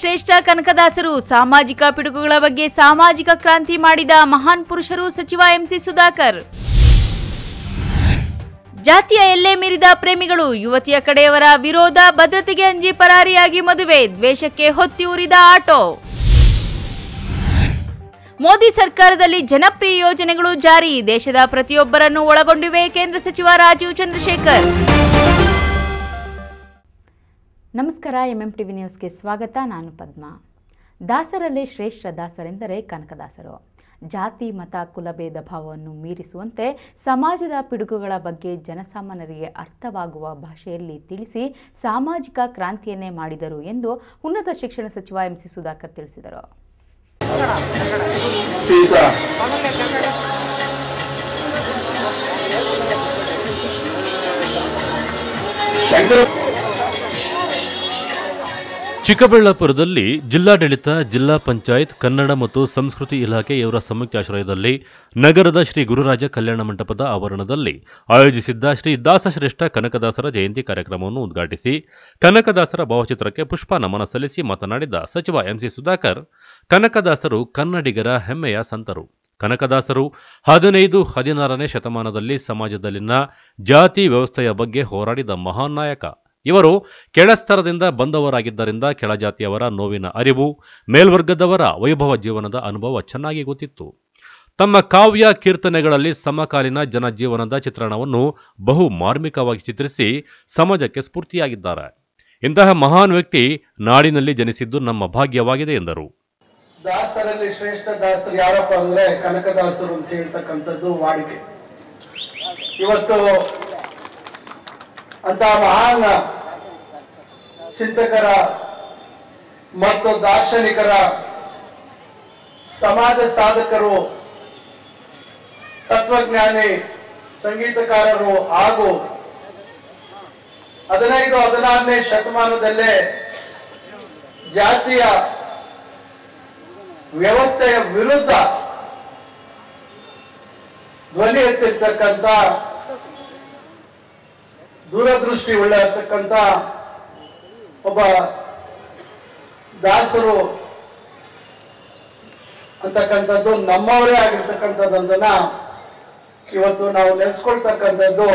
ಶ್ರೇಷ್ಠ ಕನಕದಾಸರು ಸಾಮಾಜಿಕ ಪಿಡುಗುಗಳ ಬಗ್ಗೆ ಸಾಮಾಜಿಕ ಕ್ರಾಂತಿ ಮಾಡಿದ ಮಹಾನ್ ಪುರುಷರು ಸಚಿವ ಎಂಸಿ ಸುಧಾಕರ್. ಜಾತಿಯ ಎಲ್ಲೆ ಮೀರಿದ ಪ್ರೇಮಿಗಳು ಯುವತಿಯ ಕಡೆಯವರ ವಿರೋಧ, ಭದ್ರತೆಗೆ ಅಂಜಿ ಪರಾರಿಯಾಗಿ ಮದುವೆ, ದ್ವೇಷಕ್ಕೆ ಹೊತ್ತಿ ಉರಿದ ಆಟೋ. ಮೋದಿ ಸರ್ಕಾರದಲ್ಲಿ ಜನಪ್ರಿಯ ಯೋಜನೆಗಳು ಜಾರಿ, ದೇಶದ ಪ್ರತಿಯೊಬ್ಬರನ್ನು ಒಳಗೊಂಡಿವೆ ಕೇಂದ್ರ ಸಚಿವ ರಾಜೀವ್ ಚಂದ್ರಶೇಖರ್. ನಮಸ್ಕಾರ ಎಂ ಎಂ ಟಿ ವಿ ನ್ಯೂಸ್ಗೆ ಸ್ವಾಗತ. ನಾನು ಪದ್ಮ. ದಾಸರಲ್ಲಿ ಶ್ರೇಷ್ಠ ದಾಸರೆಂದರೆ ಕನಕದಾಸರು. ಜಾತಿ, ಮತ ಕುಲಭೇದ ಭಾವವನ್ನು ಮೀರಿಸುವಂತೆ ಸಮಾಜದ ಪಿಡುಗುಗಳ ಬಗ್ಗೆ ಜನಸಾಮಾನ್ಯರಿಗೆ ಅರ್ಥವಾಗುವ ಭಾಷೆಯಲ್ಲಿ ತಿಳಿಸಿ ಸಾಮಾಜಿಕ ಕ್ರಾಂತಿಯನ್ನೇ ಮಾಡಿದರು ಎಂದು ಉನ್ನತ ಶಿಕ್ಷಣ ಸಚಿವ ಎಂಸಿ ಸುಧಾಕರ್ ತಿಳಿಸಿದರು. ಶಂಕರ ಚಿಕ್ಕಬಳ್ಳಾಪುರದಲ್ಲಿ ಜಿಲ್ಲಾಡಳಿತ, ಜಿಲ್ಲಾ ಪಂಚಾಯತ್, ಕನ್ನಡ ಮತ್ತು ಸಂಸ್ಕೃತಿ ಇಲಾಖೆ ಇವರ ಸಂಯುಕ್ತಾಶ್ರಯದಲ್ಲಿ ನಗರದ ಶ್ರೀ ಗುರುರಾಜ ಕಲ್ಯಾಣ ಮಂಟಪದ ಆವರಣದಲ್ಲಿ ಆಯೋಜಿಸಿದ್ದ ಶ್ರೀ ದಾಸಶ್ರೇಷ್ಠ ಕನಕದಾಸರ ಜಯಂತಿ ಕಾರ್ಯಕ್ರಮವನ್ನು ಉದ್ಘಾಟಿಸಿ ಕನಕದಾಸರ ಭಾವಚಿತ್ರಕ್ಕೆ ಪುಷ್ಪ ನಮನ ಸಲ್ಲಿಸಿ ಮಾತನಾಡಿದ ಸಚಿವ ಎಂಸಿ ಸುಧಾಕರ್, ಕನಕದಾಸರು ಕನ್ನಡಿಗರ ಹೆಮ್ಮೆಯ ಸಂತರು. ಕನಕದಾಸರು ಹದಿನೈದು, ಹದಿನಾರನೇ ಶತಮಾನದಲ್ಲಿ ಸಮಾಜದಲ್ಲಿನ ಜಾತಿ ವ್ಯವಸ್ಥೆಯ ಬಗ್ಗೆ ಹೋರಾಡಿದ ಮಹಾನ್ ನಾಯಕ. ಇವರು ಕೆಳಸ್ತರದಿಂದ ಬಂದವರಾಗಿದ್ದರಿಂದ ಕೆಳಜಾತಿಯವರ ನೋವಿನ ಅರಿವು, ಮೇಲ್ವರ್ಗದವರ ವೈಭವ ಜೀವನದ ಅನುಭವ ಚೆನ್ನಾಗಿ ಗೊತ್ತಿತ್ತು. ತಮ್ಮ ಕಾವ್ಯ ಕೀರ್ತನೆಗಳಲ್ಲಿ ಸಮಕಾಲೀನ ಜನಜೀವನದ ಚಿತ್ರಣವನ್ನು ಬಹು ಮಾರ್ಮಿಕವಾಗಿ ಚಿತ್ರಿಸಿ ಸಮಾಜಕ್ಕೆ ಸ್ಫೂರ್ತಿಯಾಗಿದ್ದಾರೆ. ಇಂತಹ ಮಹಾನ್ ವ್ಯಕ್ತಿ ನಾಡಿನಲ್ಲಿ ಜನಿಸಿದ್ದು ನಮ್ಮ ಭಾಗ್ಯವಾಗಿದೆ ಎಂದರು. ದಾಸರಲ್ಲಿ ಶ್ರೇಷ್ಠ ದಾಸರು ಯಾರಪ್ಪ ಅಂದ್ರೆ ಕನಕದಾಸರು ಅಂತ ಹೇಳ್ತಕ್ಕಂಥದ್ದು ವಾಡಿಕೆ. ಇವತ್ತು ಅಂತ ಮಹಾನ್ ಚಿಂತಕರ ಮತ್ತು ದಾರ್ಶನಿಕರ ಸಮಾಜ ಸಾಧಕರು, ತತ್ವಜ್ಞಾನಿ, ಸಂಗೀತಕಾರರು ಹಾಗೂ ಹದಿನೈದು, ಹದಿನಾರನೇ ಶತಮಾನದಲ್ಲೇ ಜಾತಿಯ ವ್ಯವಸ್ಥೆಯ ವಿರುದ್ಧ ಧ್ವನಿ ಎತ್ತಿರ್ತಕ್ಕಂಥ, ದೂರದೃಷ್ಟಿ ಒಳ್ಳೆ ಇರ್ತಕ್ಕಂಥ ಒಬ್ಬ ದಾಸರು ಅಂತಕ್ಕಂಥದ್ದು ನಮ್ಮವರೇ ಆಗಿರ್ತಕ್ಕಂಥದ್ದನ್ನ ಇವತ್ತು ನಾವು ನೆನೆಸ್ಕೊಳ್ತಕ್ಕಂಥದ್ದು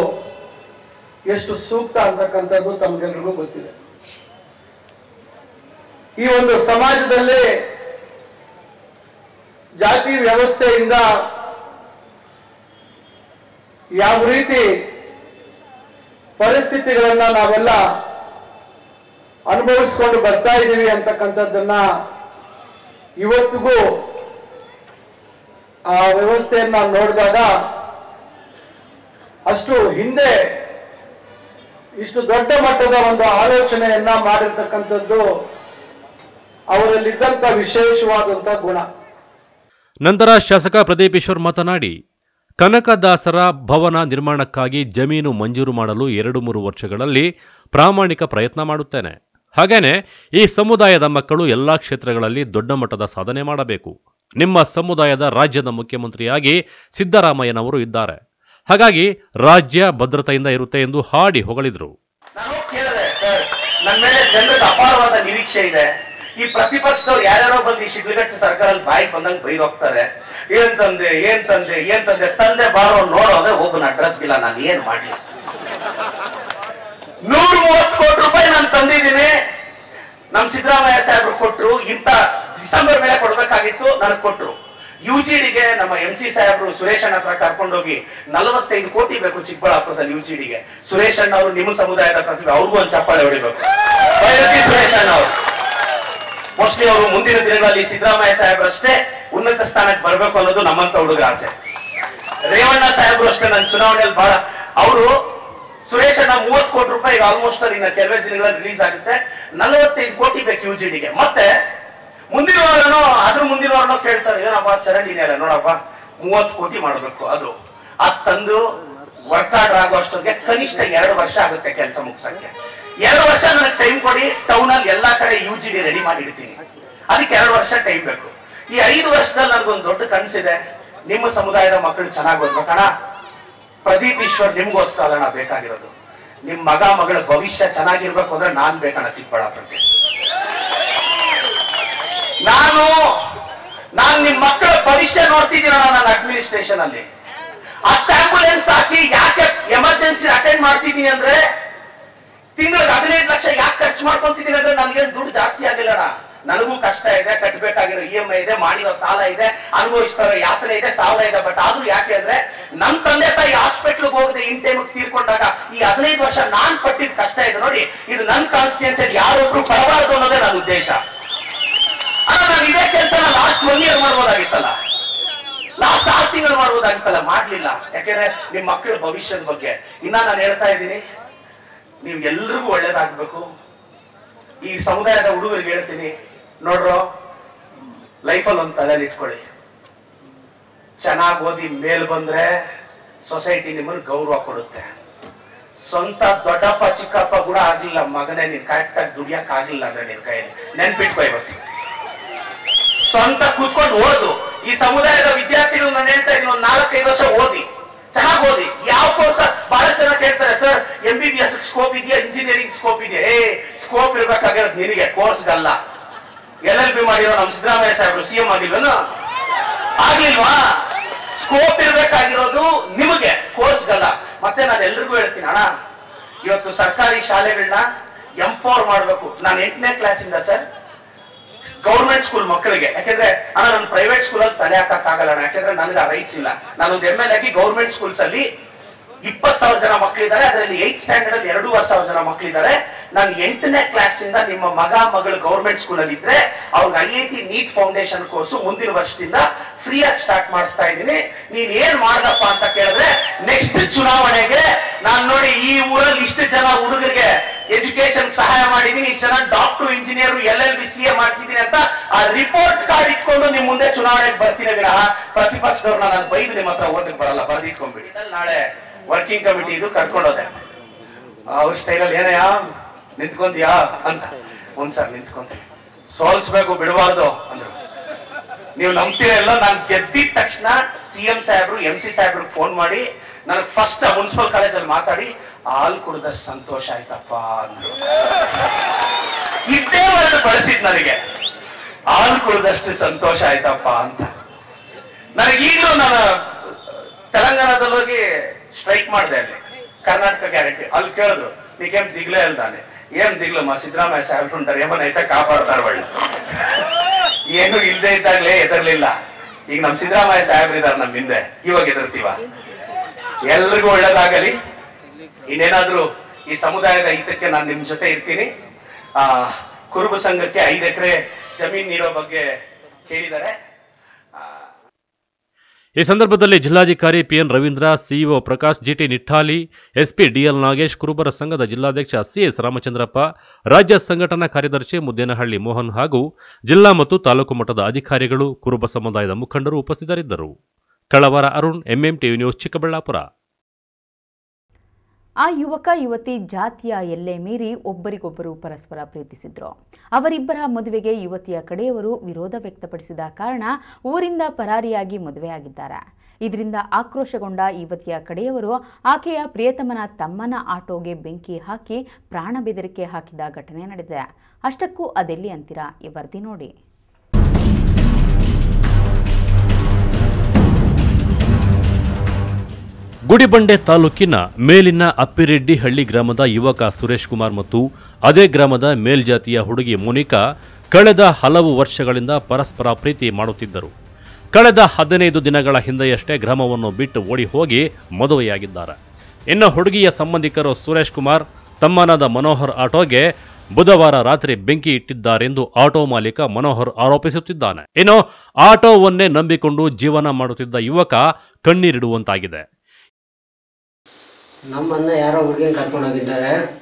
ಎಷ್ಟು ಸೂಕ್ತ ಅಂತಕ್ಕಂಥದ್ದು ತಮಗೆಲ್ರಿಗೂ ಗೊತ್ತಿದೆ. ಈ ಒಂದು ಸಮಾಜದಲ್ಲಿ ಜಾತಿ ವ್ಯವಸ್ಥೆಯಿಂದ ಯಾವ ರೀತಿ ಪರಿಸ್ಥಿತಿಗಳನ್ನ ನಾವೆಲ್ಲ ಅನುಭವಿಸ್ಕೊಂಡು ಬರ್ತಾ ಇದ್ದೀವಿ ಅಂತಕ್ಕಂಥದ್ದನ್ನ ಇವತ್ತಿಗೂ ಆ ವ್ಯವಸ್ಥೆಯನ್ನ ನೋಡಿದಾಗ ಅಷ್ಟು ಹಿಂದೆ ಇಷ್ಟು ದೊಡ್ಡ ಮಟ್ಟದ ಒಂದು ಆಲೋಚನೆಯನ್ನ ಮಾಡಿರ್ತಕ್ಕಂಥದ್ದು ಅವರಲ್ಲಿದ್ದಂಥ ವಿಶೇಷವಾದಂತ ಗುಣ. ನಂತರ ಶಾಸಕ ಪ್ರದೀಪೇಶ್ವರ್ ಮಾತನಾಡಿ, ಕನಕದಾಸರ ಭವನ ನಿರ್ಮಾಣಕ್ಕಾಗಿ ಜಮೀನು ಮಂಜೂರು ಮಾಡಲು ಎರಡು ಮೂರು ವರ್ಷಗಳಲ್ಲಿ ಪ್ರಾಮಾಣಿಕ ಪ್ರಯತ್ನ ಮಾಡುತ್ತೇನೆ. ಹಾಗೇನೆ ಈ ಸಮುದಾಯದ ಮಕ್ಕಳು ಎಲ್ಲಾ ಕ್ಷೇತ್ರಗಳಲ್ಲಿ ದೊಡ್ಡ ಮಟ್ಟದ ಸಾಧನೆ ಮಾಡಬೇಕು. ನಿಮ್ಮ ಸಮುದಾಯದ ರಾಜ್ಯದ ಮುಖ್ಯಮಂತ್ರಿಯಾಗಿ ಸಿದ್ದರಾಮಯ್ಯನವರು ಇದ್ದಾರೆ. ಹಾಗಾಗಿ ರಾಜ್ಯ ಭದ್ರತೆಯಿಂದ ಇರುತ್ತೆ ಎಂದು ಹಾಡಿ ಹೊಗಳಿದ್ರು. ಅಪಾರವಾದ ನಿರೀಕ್ಷೆ ಇದೆ. ಈ ಪ್ರತಿಪಕ್ಷದವ್ರು ಯಾರ್ಯಾರೋ ಬಂದು ಈ ಶಿಡ್ಲಘಟ್ಟ ಸರ್ಕಾರಲ್ಲಿ ಬಾಯಿಗೆ ಬಂದಂಗೆ ಬೈದು ಹೋಗ್ತಾರೆ. ಏನ್ ತಂದೆ ಏನ್ ತಂದೆ ಏನ್ ತಂದೆ ತಂದೆ ಬಾರೋ ನೋಡೋ ಅಂದ್ರೆ ಒಬ್ಬನ ಅಡ್ರೆಸ್ ಇಲ್ಲ ನಾನು ಏನ್ ಮಾಡ್ಲಿ? ನೂರ ಮೂವತ್ತು ಕೋಟಿ ರೂಪಾಯಿ ನಾನು ತಂದಿದ್ದೀನಿ. ನಮ್ ಸಿದ್ದರಾಮಯ್ಯ ಸಾಹೇಬ್ರು ಕೊಟ್ರು ಇಂತ ಡಿಸೆಂಬರ್ ಮೇಲೆ ಕೊಡ್ಬೇಕಾಗಿತ್ತು, ನನಗೆ ಕೊಟ್ರು. ಯು ಗೆ ನಮ್ಮ ಎಂ ಸಿ ಸಾಹೇಬ್ರು ಸುರೇಶ್ ಅಣ್ಣ ಹತ್ರ ಕರ್ಕೊಂಡೋಗಿ ನಲವತ್ತೈದು ಕೋಟಿ ಬೇಕು ಚಿಕ್ಕಬಳ್ಳಾಪುರದಲ್ಲಿ ಯು ಗೆ ಸುರೇಶ್ ಅಣ್ಣ ಅವರು ನಿಮ್ಮ ಸಮುದಾಯದ ಪ್ರತಿಭೆ, ಅವ್ರಿಗೂ ಒಂದು ಚಪ್ಪಾಳೆ ಹೊಡಿಬೇಕು. ಸುರೇಶಣ್ಣ ಸುರೇಶ್ ಅಣ್ಣ ಅವರು. ಮೋಸ್ಟ್ಲಿ ಅವರು ಮುಂದಿನ ದಿನಗಳಲ್ಲಿ ಸಿದ್ದರಾಮಯ್ಯ ಸಾಹೇಬ್ರಷ್ಟೇ ಉನ್ನತ ಸ್ಥಾನಕ್ಕೆ ಬರಬೇಕು ಅನ್ನೋದು ನಮ್ಮಂತ ಹುಡುಗರ ಆಸೆ. ರೇವಣ್ಣ ಸಾಹೇಬ್ರು ಅಷ್ಟೇ ನನ್ನ ಚುನಾವಣೆಯಲ್ಲಿ ಬಹಳ ಅವರು ಸುರೇಶ್ ಅಣ್ಣ ಮೂವತ್ತು ಕೋಟಿ ರೂಪಾಯಿ ಆಲ್ಮೋಸ್ಟ್ ಅಲ್ಲಿ ಇನ್ನ ಕೆಲವೇ ದಿನಗಳಲ್ಲಿ ರಿಲೀಸ್ ಆಗುತ್ತೆ. ನಲವತ್ತೈದು ಕೋಟಿ ಬೇಕು ಯು ಗೆ ಮತ್ತೆ ಮುಂದಿನ ವಾರನೋ ಅದ್ರ ಮುಂದಿನ ವಾರನೋ ಕೇಳ್ತಾರೆ ಏನಪ್ಪ ಚರಂಡಿನೆಲ್ಲ ನೋಡಪ್ಪ, ಮೂವತ್ತು ಕೋಟಿ ಮಾಡಬೇಕು ಅದು. ಅದ್ ತಂದು ವರ್ಕೌಟ್ ಆಗೋ ಅಷ್ಟೊತ್ತಿಗೆ ಕನಿಷ್ಠ ಎರಡು ವರ್ಷ ಆಗುತ್ತೆ ಕೆಲಸ ಮುಗಿಸಕ್ಕೆ. ಎರಡು ವರ್ಷ ನನಗೆ ಟೈಮ್ ಕೊಡಿ ಟೌನ್ ಅಲ್ಲಿ ಎಲ್ಲಾ ಕಡೆ ಯು ಜಿ ಡಿ ರೆಡಿ ಮಾಡಿ ಇಡ್ತೀನಿ. ಅದಕ್ಕೆ ಎರಡು ವರ್ಷ ಟೈಮ್ ಬೇಕು. ಈ ಐದು ವರ್ಷದಲ್ಲಿ ನನಗೊಂದು ದೊಡ್ಡ ಕನಸಿದೆ. ನಿಮ್ಮ ಸಮುದಾಯದ ಮಕ್ಕಳು ಚೆನ್ನಾಗಿ ಓದ್ಬೇಕಣ ಪ್ರದೀಪ್ ಈಶ್ವರ್ ನಿಮ್ಗೋಸ್ಕರ ಅಲ್ಲ ನಾ ಬೇಕಾಗಿರೋದು. ನಿಮ್ ಮಗ, ಮಗಳ ಭವಿಷ್ಯ ಚೆನ್ನಾಗಿರ್ಬೇಕು ಅಂದ್ರೆ ನಾನ್ ಬೇಕಣ್ಣ ಚಿಕ್ಕಬಳ್ಳಾಪುರಕ್ಕೆ. ನಾನು, ನಾನ್ ನಿಮ್ ಮಕ್ಕಳ ಭವಿಷ್ಯ ನೋಡ್ತಿದ್ದೀನಣ್ಣ ನನ್ನ ಅಡ್ಮಿನಿಸ್ಟ್ರೇಷನ್ ಅಲ್ಲಿ. ಹತ್ತು ಆಂಬುಲೆನ್ಸ್ ಹಾಕಿ ಯಾಕೆ ಎಮರ್ಜೆನ್ಸಿ ಅಟೆಂಡ್ ಮಾಡ್ತಿದ್ದೀನಿ ಅಂದ್ರೆ ತಿಂಗಳಿಗೆ ಹದಿನೈದು ಲಕ್ಷ ಯಾಕೆ ಖರ್ಚು ಮಾಡ್ಕೊಂತಿದ್ದೀನಿ ಅಂದ್ರೆ ನನ್ಗೇನು ದುಡ್ಡು ಜಾಸ್ತಿ ಆಗಿಲ್ಲಣ್ಣ. ನನಗೂ ಕಷ್ಟ ಇದೆ ಕಟ್ಟಬೇಕಾಗಿರೋ ಇ ಎಂ ಐ ಇದೆ, ಮಾಡಿರೋ ಸಾಲ ಇದೆ, ಅನುಭವಿಸ್ತಾರೋ ಯಾತ್ರೆ ಇದೆ ಸಾಲ ಇದೆ, ಬಟ್ ಆದ್ರೂ ಯಾಕೆ ಅಂದ್ರೆ ನಮ್ ತಂದೆ ತಾಯಿ ಹಾಸ್ಪಿಟ್ಲ್ಗೆ ಹೋಗದೆ ಇನ್ ಟೈಮ್ ತೀರ್ಕೊಂಡಾಗ ಈ ಹದಿನೈದು ವರ್ಷ ನಾನ್ ಪಟ್ಟಿದ ಕಷ್ಟ ಇದೆ ನೋಡಿ, ಇದು ನನ್ ಕಾನ್ಸ್ಟಿಟ್ಯೂನ್ಸಿ ಯಾರೊಬ್ರು ಪಡಬಾರದು ಅನ್ನೋದೇ ನನ್ನ ಉದ್ದೇಶ. ನಾನು ಇದೇ ಕೆಲಸ ಲಾಸ್ಟ್ ಒನ್ ಇಯರ್ ಮಾಡ್ಬೋದಾಗಿತ್ತಲ್ಲ? ಲಾಸ್ಟ್ ಆರು ತಿಂಗಳು ಮಾಡ್ಬೋದಾಗಿತ್ತಲ್ಲ? ಮಾಡ್ಲಿಲ್ಲ. ಯಾಕೆಂದ್ರೆ ನಿಮ್ ಮಕ್ಕಳ ಭವಿಷ್ಯದ ಬಗ್ಗೆ. ಇನ್ನ ನಾನು ಹೇಳ್ತಾ ಇದ್ದೀನಿ, ನೀವು ಎಲ್ರಿಗೂ ಒಳ್ಳೇದಾಗ್ಬೇಕು. ಈ ಸಮುದಾಯದ ಹುಡುಗರಿಗೆ ಹೇಳ್ತೀನಿ ನೋಡ್ರೋ, ಲೈಫಲ್ಲಿ ಒಂದು ತಲೆಯಲ್ಲಿ ಇಟ್ಕೊಳ್ಳಿ. ಚೆನ್ನಾಗಿ ಓದಿ ಮೇಲ್ ಬಂದ್ರೆ ಸೊಸೈಟಿ ನಿಮ್ಮನ್ನು ಗೌರವ ಕೊಡುತ್ತೆ. ಸ್ವಂತ ದೊಡ್ಡಪ್ಪ, ಚಿಕ್ಕಪ್ಪ ಕೂಡ ಆಗ್ಲಿಲ್ಲ, ಮಗನೇ ನೀನ್ ಕರೆಕ್ಟ್ ಆಗಿ ದುಡಿಯಕ್ ಆಗಿಲ್ಲ ಅಂದ್ರೆ ನಿನ್ ಕೈಯಲ್ಲಿ. ನೆನ್ಪಿಟ್ಕೊ ಇವತ್ತು. ಸ್ವಂತ ಕೂತ್ಕೊಂಡು ಓದು. ಈ ಸಮುದಾಯದ ವಿದ್ಯಾರ್ಥಿಗಳು ನಾನು ಹೇಳ್ತಾ ಇದ್ದೀನಿ, ಒಂದು ನಾಲ್ಕೈದು ವರ್ಷ ಓದಿ. ಚೆನ್ನಾಗಿ ಓದಿ. ಯಾವ ಕೋರ್ಸ್ ಬಹಳಷ್ಟು ಜನ ಕೇಳ್ತಾರೆ, sir M B B S scope ಇದೆಯಾ? ಇಂಜಿನಿಯರಿಂಗ್ ಸ್ಕೋಪ್ ಇದೆಯಾ? ಏ ಸ್ಕೋಪ್ ಇರ್ಬೇಕಾಗಿರೋದು ನಿನಗೆ, ಕೋರ್ಸ್ಗಲ್ಲ. ಎಲ್ ಎಲ್ ಪಿ ಮಾಡಿರೋ ನಮ್ಮ ಸಿದ್ದರಾಮಯ್ಯ ಸಾಹೇಬ್ರು ಸಿ ಎಂ ಆಗಿಲ್ವೇನು? ಆಗ್ಲಿಲ್ವಾ ಸ್ಕೋಪ್ ಇರ್ಬೇಕಾಗಿರೋದು ನಿಮಗೆ ಕೋರ್ಸ್ಗಲ್ಲ ಮತ್ತೆ ನಾನು ಎಲ್ರಿಗೂ ಹೇಳ್ತೀನಿ, ಅಣ್ಣ. ಇವತ್ತು ಸರ್ಕಾರಿ ಶಾಲೆಗಳನ್ನ ಎಂಪವರ್ ಮಾಡಬೇಕು. ನಾನು ಎಂಟನೇ ಕ್ಲಾಸಿಂದ ಸರ್ ಗೌರ್ಮೆಂಟ್ ಸ್ಕೂಲ್ ಮಕ್ಕಳಿಗೆ. ಯಾಕೆಂದ್ರೆ, ಅಣ್ಣ ನನ್ನ ಪ್ರೈವೇಟ್ ಸ್ಕೂಲಲ್ಲಿ ತಲೆ ಹಾಕಕ್ಕಾಗಲ್ಲ ಅಣ್ಣ. ಯಾಕೆಂದ್ರೆ, ನನಗೆ ಆ ರೈಟ್ಸ್ ಇಲ್ಲ. ನಾನೊಂದು ಎಂ ಎಲ್ ಆಗಿ ಗೌರ್ಮೆಂಟ್ ಸ್ಕೂಲ್ಸ್ ಅಲ್ಲಿ ಇಪ್ಪತ್ ಸಾವಿರ ಜನ ಮಕ್ಕಳಿದ್ದಾರೆ ಅದರಲ್ಲಿ ಏತ್ ಸ್ಟ್ಯಾಂಡರ್ಡ್ ಅಲ್ಲಿ ಎರಡೂವರೆ ಸಾವಿರ ಜನ ಮಕ್ಕಳಿದ್ದಾರೆ ನಾನು ಎಂಟನೇ ಕ್ಲಾಸ್ ಇಂದ ನಿಮ್ಮ ಮಗ, ಮಗಳು ಗೌರ್ಮೆಂಟ್ ಸ್ಕೂಲ್ ಅಲ್ಲಿ ಇದ್ರೆ ಅವ್ರಿಗೆ I I T NEET foundation course ಮುಂದಿನ ವರ್ಷದಿಂದ ಫ್ರೀ ಆಗಿ ಸ್ಟಾರ್ಟ್ ಮಾಡಿಸ್ತಾ ಇದ್ದೀನಿ. ನೀನ್ ಏನ್ ಮಾಡ್ದಪ್ಪ ಅಂತ ಕೇಳಿದ್ರೆ ನೆಕ್ಸ್ಟ್ ಚುನಾವಣೆಗೆ ನಾನು ನೋಡಿ ಈ ಊರಲ್ಲಿ ಇಷ್ಟು ಜನ ಹುಡುಗರಿಗೆ ಎಜುಕೇಶನ್ ಸಹಾಯ ಮಾಡಿದೀನಿ ಇಷ್ಟು ಜನ doctor engineer L L B C A ಮಾಡಿಸಿದೀನಿ ಅಂತ ಆ ರಿಪೋರ್ಟ್ ಕಾರ್ಡ್ ಇಟ್ಕೊಂಡು ನಿಮ್ ಮುಂದೆ ಚುನಾವಣೆಗೆ ಬರ್ತೀನಿ ವಿನಃ. ಪ್ರತಿಪಕ್ಷದವ್ರನ್ನ ನಾನು ಬೈದು ನಿಮ್ಮ ಹತ್ರ ಓಟಕ್ಕೆ ಬರಲ್ಲ. ಬರ್ದಿಟ್ಕೊಂಡ್ಬಿಡಿ. ನಾಳೆ ವರ್ಕಿಂಗ್ ಕಮಿಟಿ ಇದು ಕರ್ಕೊಂಡೋದೆ. ಅವ್ರ ಸ್ಟೈಲಲ್ಲಿ ಏನಯ್ಯ ನಿಂತ್ಕೊಂತೀಯಾ? ಅಂತ. ಒಂದ್ ಸರ್, ನಿಂತ್ಕೊಂತೀನಿ. ಸೋಲ್ಸ್ಬೇಕು, ಬಿಡಬಾರ್ದು, ಅಂದ್ರು. ನೀವು ನಂಬ್ತೀರಲ್ಲ ನಾನು ಗೆದ್ದಿದ ತಕ್ಷಣ ಸಿ ಎಂ ಸಾಹೇಬ್ರು, ಎಂ ಸಿ ಸಾಹೇಬ್ರು ಫೋನ್ ಮಾಡಿ ನನಗೆ ಫಸ್ಟ್ ಮುನ್ಸಿಪಲ್ ಕಾಲೇಜಲ್ಲಿ ಮಾತಾಡಿ, ಹಾಲು ಕುಡ್ದಷ್ಟು ಸಂತೋಷ ಆಯ್ತಪ್ಪ, ಅಂದ್ರು. ಇದ್ದೇ ವರ್ಡ್ ಬಳಸಿದ್ ನನಗೆ. ಹಾಲು ಕುಡ್ದಷ್ಟು ಸಂತೋಷ ಆಯ್ತಪ್ಪ, ಅಂತ. ನನಗೆ ಈಗಲೂ ನಾನು ತೆಲಂಗಾಣದಲ್ಲಿ ಹೋಗಿ ಸ್ಟ್ರೈಕ್ ಮಾಡಿದೆ ಅಲ್ಲಿ. ಕರ್ನಾಟಕ ಗ್ಯಾರಂಟಿ. ಅಲ್ಲಿ ಕೇಳಿದ್ರು, ನೀಕೇಮ್ ದಿಗ್ಲೇ ಅಲ್ದಾನೆ. ಏನ್ ದಿಗ್ಲಮ್ಮ ಸಿದ್ದರಾಮಯ್ಯ ಸಾಹೇಬ್ರು ಉಂಟಾರೆ ಐತ ಕಾಪಾಡ್ತಾರ ಒಳ್ಳೆ. ಏನು ಇಲ್ದೇ ಇದ್ದಾಗ್ಲೇ ಎದರ್ಲಿಲ್ಲ ಈಗ ನಮ್ ಸಿದ್ದರಾಮಯ್ಯ ಸಾಹೇಬ್ರು ಇದಾರೆ ನಮ್ ಹಿಂದೆ, ಇವಾಗ ಎದರ್ತೀವ ಎಲ್ರಿಗೂ ಒಳ್ಳೇದಾಗಲಿ. ಇನ್ನೇನಾದ್ರೂ ಈ ಸಮುದಾಯದ ಹಿತಕ್ಕೆ ನಾನು ನಿಮ್ ಜೊತೆ ಇರ್ತೀನಿ. ಆ, ಕುರುಬ ಸಂಘಕ್ಕೆ ಐದು ಎಕರೆ ಜಮೀನ್ ನೀಡೋ ಬಗ್ಗೆ ಕೇಳಿದ್ದಾರೆ. ಈ ಸಂದರ್ಭದಲ್ಲಿ ಜಿಲ್ಲಾಧಿಕಾರಿ PN Ravindra, CEO Prakash, GT ನಿಠಾಲಿ SP DL Nagesh, ಕುರುಬರ ಸಂಘದ ಜಿಲ್ಲಾಧ್ಯಕ್ಷ ಸಿಎಸ್ ರಾಮಚಂದ್ರಪ್ಪ, ರಾಜ್ಯ ಸಂಘಟನಾ ಕಾರ್ಯದರ್ಶಿ ಮುದ್ದೇನಹಳ್ಳಿ ಮೋಹನ್ ಹಾಗೂ ಜಿಲ್ಲಾ ಮತ್ತು ತಾಲೂಕು ಮಟ್ಟದ ಅಧಿಕಾರಿಗಳು, ಕುರುಬ ಸಮುದಾಯದ ಮುಖಂಡರು ಉಪಸ್ಥಿತರಿದ್ದರು. Kalavara Arun, MM TV news Chikkaballapur. ಆ ಯುವಕ, ಯುವತಿ ಜಾತಿಯ ಎಲ್ಲೆ ಮೀರಿ ಒಬ್ಬರಿಗೊಬ್ಬರು ಪರಸ್ಪರ ಪ್ರೀತಿಸಿದ್ರು. ಅವರಿಬ್ಬರ ಮದುವೆಗೆ ಯುವತಿಯ ಕಡೆಯವರು ವಿರೋಧ ವ್ಯಕ್ತಪಡಿಸಿದ ಕಾರಣ ಊರಿಂದ ಪರಾರಿಯಾಗಿ ಮದುವೆಯಾಗಿದ್ದಾರೆ. ಇದರಿಂದ ಆಕ್ರೋಶಗೊಂಡ ಯುವತಿಯ ಕಡೆಯವರು ಆಕೆಯ ಪ್ರಿಯತಮನ ತಮ್ಮನ ಆಟೋಗೆ ಬೆಂಕಿ ಹಾಕಿ ಪ್ರಾಣ ಬೆದರಿಕೆ ಹಾಕಿದ ಘಟನೆ ನಡೆದಿದೆ. ಅಷ್ಟಕ್ಕೂ ಅದೆಲ್ಲಿ ಅಂತೀರಾ ಈ ವರದಿ ನೋಡಿ. ಗುಡಿಬಂಡೆ ತಾಲೂಕಿನ ಮೇಲಿನ ಅಪ್ಪಿರೆಡ್ಡಿ ಹಳ್ಳಿ ಗ್ರಾಮದ ಯುವಕ ಸುರೇಶ್ ಕುಮಾರ್ ಮತ್ತು ಅದೇ ಗ್ರಾಮದ ಮೇಲ್ಜಾತಿಯ ಹುಡುಗಿ ಮೋನಿಕಾ ಕಳೆದ ಹಲವು ವರ್ಷಗಳಿಂದ ಪರಸ್ಪರ ಪ್ರೀತಿ ಮಾಡುತ್ತಿದ್ದರು. ಕಳೆದ ಹದಿನೈದು ದಿನಗಳ ಹಿಂದೆಯಷ್ಟೇ ಗ್ರಾಮವನ್ನು ಬಿಟ್ಟು ಓಡಿ ಹೋಗಿ ಮದುವೆಯಾಗಿದ್ದಾರೆ. ಇನ್ನು ಹುಡುಗಿಯ ಸಂಬಂಧಿಕರು ಸುರೇಶ್ ಕುಮಾರ್, ತಮ್ಮನಾದ ಮನೋಹರ್ ಆಟೋಗೆ ಬುಧವಾರ ರಾತ್ರಿ ಬೆಂಕಿ ಇಟ್ಟಿದ್ದಾರೆಂದು ಆಟೋ ಮಾಲೀಕ ಮನೋಹರ್ ಆರೋಪಿಸುತ್ತಿದ್ದಾನೆ. ಇನ್ನು ಆಟೋವನ್ನೇ ನಂಬಿಕೊಂಡು ಜೀವನ ಮಾಡುತ್ತಿದ್ದ ಯುವಕ ಕಣ್ಣೀರಿಡುವಂತಾಗಿದೆ. ನಮ್ಮನ್ನ ಯಾರೋ ಹುಡುಗಿನ ಕರ್ಕೊಂಡು ಹೋಗಿದ್ದಾರೆ.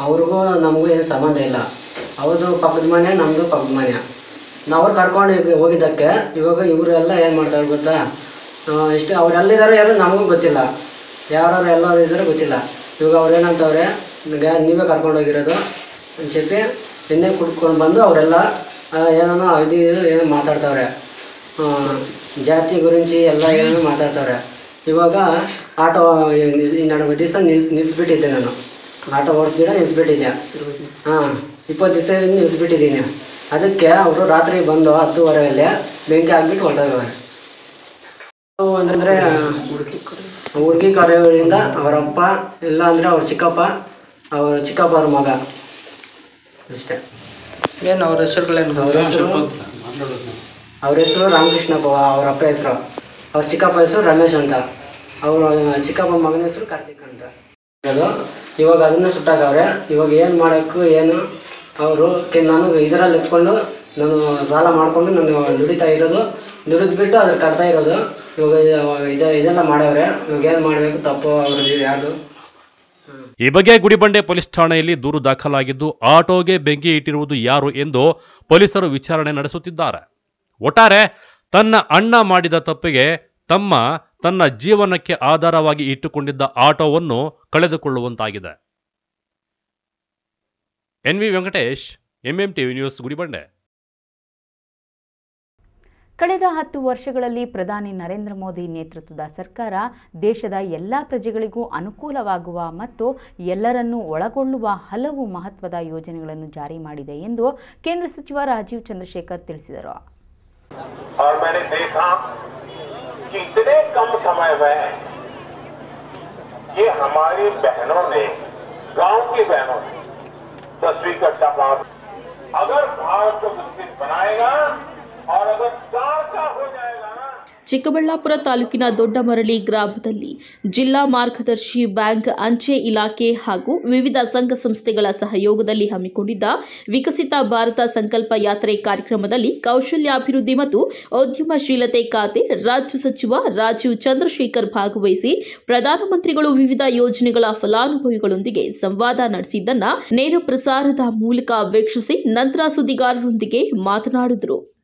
ಅವ್ರಿಗೂ ನಮಗೂ ಏನು ಸಂಬಂಧ ಇಲ್ಲ. ಅವ್ರದ್ದು ಪಕ್ಕದ ಮನೆ ನಮ್ಮದು ಪಕ್ಕದ ಮನೆ. ನಾವು ಅವ್ರು ಕರ್ಕೊಂಡು ಹೋಗಿದ್ದಕ್ಕೆ ಇವಾಗ ಇವರೆಲ್ಲ ಏನು ಮಾಡ್ತಾರೆ ಗೊತ್ತಾ? ಇಷ್ಟು ಅವರೆಲ್ಲಿದ್ದಾರೆ ಯಾರು ನಮಗೂ ಗೊತ್ತಿಲ್ಲ. ಯಾರು ಎಲ್ಲರೂ ಇದ್ದಾರೋ ಗೊತ್ತಿಲ್ಲ. ಇವಾಗ ಅವ್ರು ಏನಂತವ್ರೆ ನೀವೇ ಕರ್ಕೊಂಡು ಹೋಗಿರೋದು? ಅಂತ ಹಿಂದೆ ಕುಡ್ಕೊಂಡು ಬಂದು ಅವರೆಲ್ಲ ಏನೋ ಇದು ಏನೋ ಮಾತಾಡ್ತವ್ರೆ. ಜಾತಿ ಗುರಿಂಚಿ ಎಲ್ಲ ಏನೋ ಮಾತಾಡ್ತವ್ರೆ. ಇವಾಗ ಆಟೋ ಈ ನಡುವೆ ದಿವಸ ನಿಲ್ ನಿಲ್ಲಿಸ್ಬಿಟ್ಟಿದ್ದೆ ನಾನು. ಆಟೋ ಓಡಿಸ್ದಿರ ನಿಲ್ಲಿಸ್ಬಿಟ್ಟಿದ್ದೆ ಹಾಂ ಇಪ್ಪತ್ತು ದಿವಸ ನಿಲ್ಲಿಸ್ಬಿಟ್ಟಿದ್ದೀನಿ ಅದಕ್ಕೆ ಅವರು ರಾತ್ರಿ ಬಂದು ಹತ್ತುವರೆಯಲ್ಲಿ ಬೆಂಕಿ ಹಾಕ್ಬಿಟ್ಟು ಹೊರಟೋಗವ್ರೆ ಅಂದರೆ ಹುಡುಗಿ ಕರೆಯೋರಿಂದ ಅವರಪ್ಪ ಇಲ್ಲ ಅಂದರೆ ಅವ್ರ ಚಿಕ್ಕಪ್ಪ ಅವರ ಚಿಕ್ಕಪ್ಪ ಅವ್ರ ಮಗ. ಅಷ್ಟೇ. ಏನು ಅವ್ರ ಹೆಸರುಗಳೇನು ಅವ್ರ ಹೆಸರು ಅವ್ರ ಹೆಸರು ರಾಮಕೃಷ್ಣಪ್ಪ ಅವರಪ್ಪ ಅಪ್ಪ ಹೆಸರು. ಅವ್ರ ಚಿಕ್ಕಪ್ಪ ಹೆಸರು ರಮೇಶ್ ಅಂತ. ಅವ್ರ ಚಿಕ್ಕಪ್ಪ ಮಗನ ಹೆಸರು ಕಾರ್ತಿಕ್ ಅಂತ. ಅದು ಇವಾಗ ಅದನ್ನ ಸುಟ್ಟಾಕವ್ರೆ ಇವಾಗ ಏನು ಮಾಡೋಕ್ಕೂ ಏನು? ಅವರು ಕೆ, ನಾನು ಇದರಲ್ಲಿ ಎತ್ಕೊಂಡು ನಾನು ಸಾಲ ಮಾಡಿಕೊಂಡು ನಾನು ದುಡಿತಾ ಇರೋದು. ದುಡಿದ್ಬಿಟ್ಟು ಅದ್ರ ಕಟ್ತಾ ಇರೋದು. ಇವಾಗ ಇದು, ಇದೆಲ್ಲ ಮಾಡವ್ರೆ. ಇವಾಗ ಏನು ಮಾಡಬೇಕು, ತಪ್ಪು, ಅವ್ರದ್ದು ಯಾವುದು ಈ ಬಗ್ಗೆ ಗುಡಿಬಂಡೆ ಪೊಲೀಸ್ ಠಾಣೆಯಲ್ಲಿ ದೂರು ದಾಖಲಾಗಿದ್ದು ಆಟೋಗೆ ಬೆಂಕಿ ಇಟ್ಟಿರುವುದು ಯಾರು ಎಂದು ಪೊಲೀಸರು ವಿಚಾರಣೆ ನಡೆಸುತ್ತಿದ್ದಾರೆ. ಒಟ್ಟಾರೆ ತನ್ನ ಅಣ್ಣ ಮಾಡಿದ ತಪ್ಪಿಗೆ ತಮ್ಮ ತನ್ನ ಜೀವನಕ್ಕೆ ಆಧಾರವಾಗಿ ಇಟ್ಟುಕೊಂಡಿದ್ದ ಆಟೋವನ್ನು ಕಳೆದುಕೊಳ್ಳುವಂತಾಗಿದೆ. N V Venkatesh MM TV news Gudibande. ಕಳೆದ ಹತ್ತು ವರ್ಷಗಳಲ್ಲಿ ಪ್ರಧಾನಿ ನರೇಂದ್ರ ಮೋದಿ ನೇತೃತ್ವದ ಸರ್ಕಾರ ದೇಶದ ಎಲ್ಲ ಪ್ರಜೆಗಳಿಗೂ ಅನುಕೂಲವಾಗುವ ಮತ್ತು ಎಲ್ಲರನ್ನೂ ಒಳಗೊಳ್ಳುವ ಹಲವು ಮಹತ್ವದ ಯೋಜನೆಗಳನ್ನು ಜಾರಿ ಮಾಡಿದೆ ಎಂದು ಕೇಂದ್ರ ಸಚಿವ ರಾಜೀವ್ ಚಂದ್ರಶೇಖರ್ ತಿಳಿಸಿದರು. और मैंने देखा कि इतने कम समय में ये हमारी बहनों ने, गाँव की बहनों ने दसवीं कक्षा पास अगर भारत को विकसित बनाएगा और अगर चार का हो जाएगा ಚಿಕ್ಕಬಳ್ಳಾಪುರ ತಾಲೂಕಿನ ದೊಡ್ಡಮರಳಿ ಗ್ರಾಮದಲ್ಲಿ ಜಿಲ್ಲಾ ಮಾರ್ಗದರ್ಶಿ ಬ್ಯಾಂಕ್ ಅಂಚೆ ಇಲಾಖೆ ಹಾಗೂ ವಿವಿಧ ಸಂಘ ಸಂಸ್ಥೆಗಳ ಸಹಯೋಗದಲ್ಲಿ ಹಮ್ಮಿಕೊಂಡಿದ್ದ ವಿಕಸಿತ ಭಾರತ ಸಂಕಲ್ಪ ಯಾತ್ರೆ ಕಾರ್ಯಕ್ರಮದಲ್ಲಿ ಕೌಶಲ್ಯಾಭಿವೃದ್ಧಿ ಮತ್ತು ಉದ್ಯಮಶೀಲತೆ ಖಾತೆ ರಾಜ್ಯ ಸಚಿವ ರಾಜೀವ್ ಚಂದ್ರಶೇಖರ್ ಭಾಗವಹಿಸಿ ಪ್ರಧಾನಮಂತ್ರಿಗಳು ವಿವಿಧ ಯೋಜನೆಗಳ ಫಲಾನುಭವಿಗಳೊಂದಿಗೆ ಸಂವಾದ ನಡೆಸಿದ್ದನ್ನ ನೇರ ಪ್ರಸಾರದ ಮೂಲಕ ವೀಕ್ಷಿಸಿ ನಂತರ ಸುದ್ದಿಗಾರರೊಂದಿಗೆ ಮಾತನಾಡಿದರು.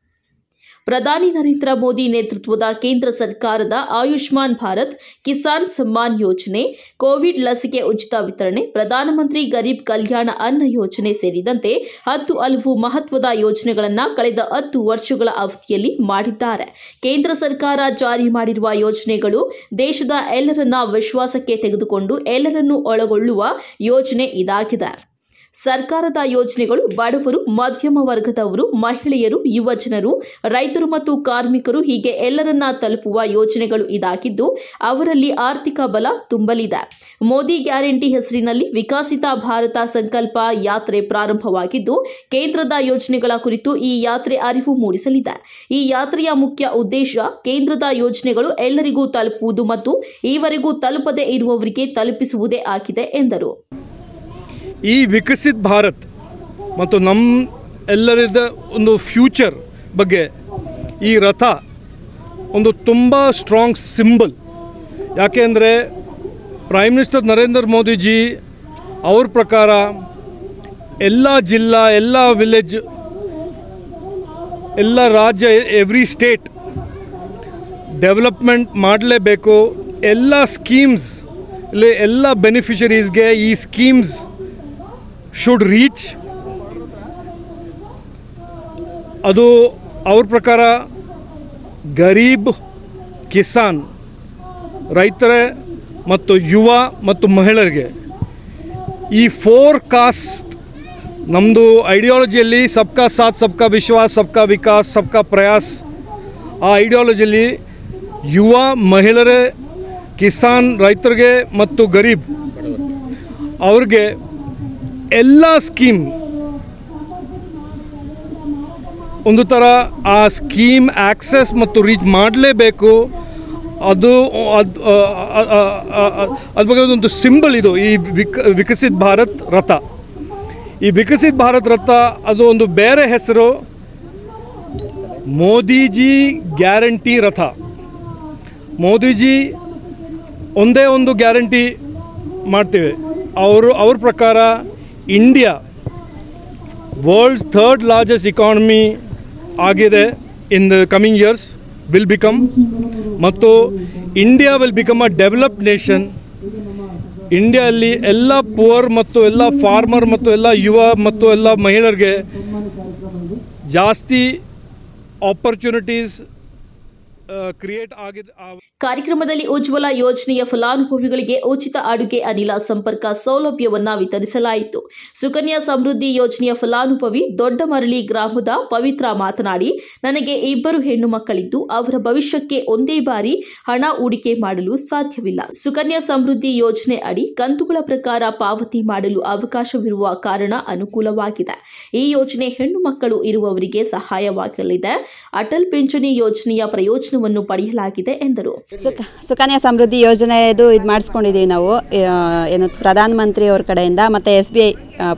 ಪ್ರಧಾನಿ ನರೇಂದ್ರ ಮೋದಿ ನೇತೃತ್ವದ ಕೇಂದ್ರ ಸರ್ಕಾರದ ಆಯುಷ್ಮಾನ್ ಭಾರತ್ ಕಿಸಾನ್ ಸಮ್ಮಾನ್ ಯೋಜನೆ, ಕೋವಿಡ್ ಲಸಿಕೆ ಉಚಿತ ವಿತರಣೆ, ಪ್ರಧಾನಮಂತ್ರಿ ಗರೀಬ್ ಕಲ್ಯಾಣ ಅನ್ನ ಯೋಜನೆ ಸೇರಿದಂತೆ ಹತ್ತು ಹಲವು ಮಹತ್ವದ ಯೋಜನೆಗಳನ್ನು ಕಳೆದ ಹತ್ತು ವರ್ಷಗಳ ಅವಧಿಯಲ್ಲಿ ಮಾಡಿದ್ದಾರೆ. ಕೇಂದ್ರ ಸರ್ಕಾರ ಜಾರಿ ಮಾಡಿರುವ ಯೋಜನೆಗಳು ದೇಶದ ಎಲ್ಲರನ್ನ ವಿಶ್ವಾಸಕ್ಕೆ ತೆಗೆದುಕೊಂಡು ಎಲ್ಲರನ್ನೂ ಒಳಗೊಳ್ಳುವ ಯೋಜನೆ ಇದಾಗಿದೆ. ಸರ್ಕಾರದ ಯೋಜನೆಗಳು ಬಡವರು, ಮಧ್ಯಮ ವರ್ಗದವರು, ಮಹಿಳೆಯರು, ಯುವಜನರು, ರೈತರು ಮತ್ತು ಕಾರ್ಮಿಕರು ಹೀಗೆ ಎಲ್ಲರನ್ನ ತಲುಪುವ ಯೋಜನೆಗಳು ಇದಾಗಿದ್ದು, ಅವರಲ್ಲಿ ಆರ್ಥಿಕ ಬಲ ತುಂಬಲಿದೆ. ಮೋದಿ ಗ್ಯಾರಂಟಿ ಹೆಸರಿನಲ್ಲಿ ವಿಕಸಿತ ಭಾರತ ಸಂಕಲ್ಪ ಯಾತ್ರೆ ಪ್ರಾರಂಭವಾಗಿದ್ದು, ಕೇಂದ್ರದ ಯೋಜನೆಗಳ ಕುರಿತು ಈ ಯಾತ್ರೆ ಅರಿವು ಮೂಡಿಸಲಿದೆ. ಈ ಯಾತ್ರೆಯ ಮುಖ್ಯ ಉದ್ದೇಶ ಕೇಂದ್ರದ ಯೋಜನೆಗಳು ಎಲ್ಲರಿಗೂ ತಲುಪುವುದು ಮತ್ತು ಈವರೆಗೂ ತಲುಪದೇ ಇರುವವರಿಗೆ ತಲುಪಿಸುವುದೇ ಆಗಿದೆ ಎಂದರು. ಈ ವಿಕಸಿತ ಭಾರತ್ ಮತ್ತು ನಮ್ಮ ಎಲ್ಲರದ ಒಂದು ಫ್ಯೂಚರ್ ಬಗ್ಗೆ ಈ ರಥ ಒಂದು ತುಂಬ ಸ್ಟ್ರಾಂಗ್ ಸಿಂಬಲ್ ಯಾಕೆಂದರೆ ಪ್ರೈಮ್ ಮಿನಿಸ್ಟರ್ ನರೇಂದ್ರ ಮೋದಿಜಿ ಅವ್ರ ಪ್ರಕಾರ ಎಲ್ಲ ಜಿಲ್ಲಾ, ಎಲ್ಲ ವಿಲೇಜ್ ಎಲ್ಲ ರಾಜ್ಯ ಎವ್ರಿ ಸ್ಟೇಟ್ ಡೆವಲಪ್ಮೆಂಟ್ ಮಾಡಲೇಬೇಕು. ಎಲ್ಲ ಸ್ಕೀಮ್ಸ್ ಇಲ್ಲಿ ಎಲ್ಲ ಬೆನಿಫಿಷರೀಸ್ಗೆ ಈ ಸ್ಕೀಮ್ಸ್ ಶುಡ್ ರೀಚ್ ಅದು ಅವ್ರ ಪ್ರಕಾರ ಗರೀಬ್ ಕಿಸಾನ್, ರೈತರ ಮತ್ತು ಯುವ ಮತ್ತು ಮಹಿಳೆಯರಿಗೆ ಈ ಫೋರ್ ಕಾಸ್ಟ್ ನಮ್ಮದು ಐಡಿಯಾಲಜಿಯಲ್ಲಿ ಸಬ್ಕಾ ಸಾಥ್, ಸಬ್ಕಾ ವಿಶ್ವಾಸ್, ಸಬ್ಕಾ ವಿಕಾಸ್, ಸಬ್ಕಾ ಪ್ರಯಾಸ್, ಆ ಐಡಿಯಾಲಜಿಯಲ್ಲಿ ಯುವ ಮಹಿಳೆಯರೇ, ಕಿಸಾನ್, ರೈತರಿಗೆ ಮತ್ತು ಗರೀಬ್, ಅವ್ರಿಗೆ ಎಲ್ಲ ಸ್ಕೀಮ್ ಒಂದು ಥರ ಆ ಸ್ಕೀಮ್ ಆಕ್ಸೆಸ್ ಮತ್ತು ರೀಚ್ ಮಾಡಲೇಬೇಕು. ಅದು ಅದು ಅದ್ರ ಬಗ್ಗೆ ಒಂದು ಸಿಂಬಲ್ ಇದು, ಈ ವಿಕ, ವಿಕಸಿತ ಭಾರತ್ ರಥ. ಈ ವಿಕಸಿತ ಭಾರತ್ ರಥ, ಅದು ಒಂದು ಬೇರೆ ಹೆಸರು, ಮೋದಿಜಿ ಗ್ಯಾರಂಟಿ ರಥ. ಮೋದಿಜಿ ಒಂದೇ ಒಂದು ಗ್ಯಾರಂಟಿ ಮಾಡ್ತೇವೆ. ಅವರು, ಅವ್ರ ಪ್ರಕಾರ India world's third largest economy ಆಗಿದೆ in the coming years will become ಮತ್ತು India will become a developed nation ಇಂಡಿಯಾದಲ್ಲಿ ಎಲ್ಲ ಪುವರ್ ಮತ್ತು ಎಲ್ಲ ಫಾರ್ಮರ್ ಮತ್ತು ಎಲ್ಲ ಯುವ ಮತ್ತು ಎಲ್ಲ ಮಹಿಳೆಯರಿಗೆ ಜಾಸ್ತಿ ಆಪರ್ಚುನಿಟೀಸ್ ಕ್ರಿಯೇಟ್ ಆಗಿದೆ ಕಾರ್ಯಕ್ರಮದಲ್ಲಿ ಉಜ್ವಲ ಯೋಜನೆಯ ಫಲಾನುಭವಿಗಳಿಗೆ ಉಚಿತ ಅಡುಗೆ ಅನಿಲ ಸಂಪರ್ಕ ಸೌಲಭ್ಯವನ್ನ ವಿತರಿಸಲಾಯಿತು. ಸುಕನ್ಯಾ ಸಮೃದ್ಧಿ ಯೋಜನೆಯ ಫಲಾನುಭವಿ ದೊಡ್ಡ ಮರಳಿ ಗ್ರಾಮದ ಪವಿತ್ರ ಮಾತನಾಡಿ, ನನಗೆ ಇಬ್ಬರು ಹೆಣ್ಣು ಮಕ್ಕಳಿದ್ದು, ಅವರ ಭವಿಷ್ಯಕ್ಕೆ ಒಂದೇ ಬಾರಿ ಹಣ ಹೂಡಿಕೆ ಮಾಡಲು ಸಾಧ್ಯವಿಲ್ಲ. ಸುಕನ್ಯಾ ಸಮೃದ್ಧಿ ಯೋಜನೆ ಅಡಿ ಕಂತುಗಳ ಪ್ರಕಾರ ಪಾವತಿ ಮಾಡಲು ಅವಕಾಶವಿರುವ ಕಾರಣ ಅನುಕೂಲವಾಗಿದೆ. ಈ ಯೋಜನೆ ಹೆಣ್ಣು ಮಕ್ಕಳು ಇರುವವರಿಗೆ ಸಹಾಯವಾಗಲಿದೆ. ಅಟಲ್ ಪಿಂಚಣಿ ಯೋಜನೆಯ ಪ್ರಯೋಜನವನ್ನು ಪಡೆಯಲಾಗಿದೆ ಎಂದರು. ಸುಕ, ಸುಕನ್ಯಾ ಸಮೃದ್ಧಿ ಯೋಜನೆಯದು ಇದು ಮಾಡಿಸ್ಕೊಂಡಿದ್ದೀವಿ ನಾವು. ಏನು ಏನು ಪ್ರಧಾನಮಂತ್ರಿ ಅವ್ರ ಕಡೆಯಿಂದ ಮತ್ತು S B I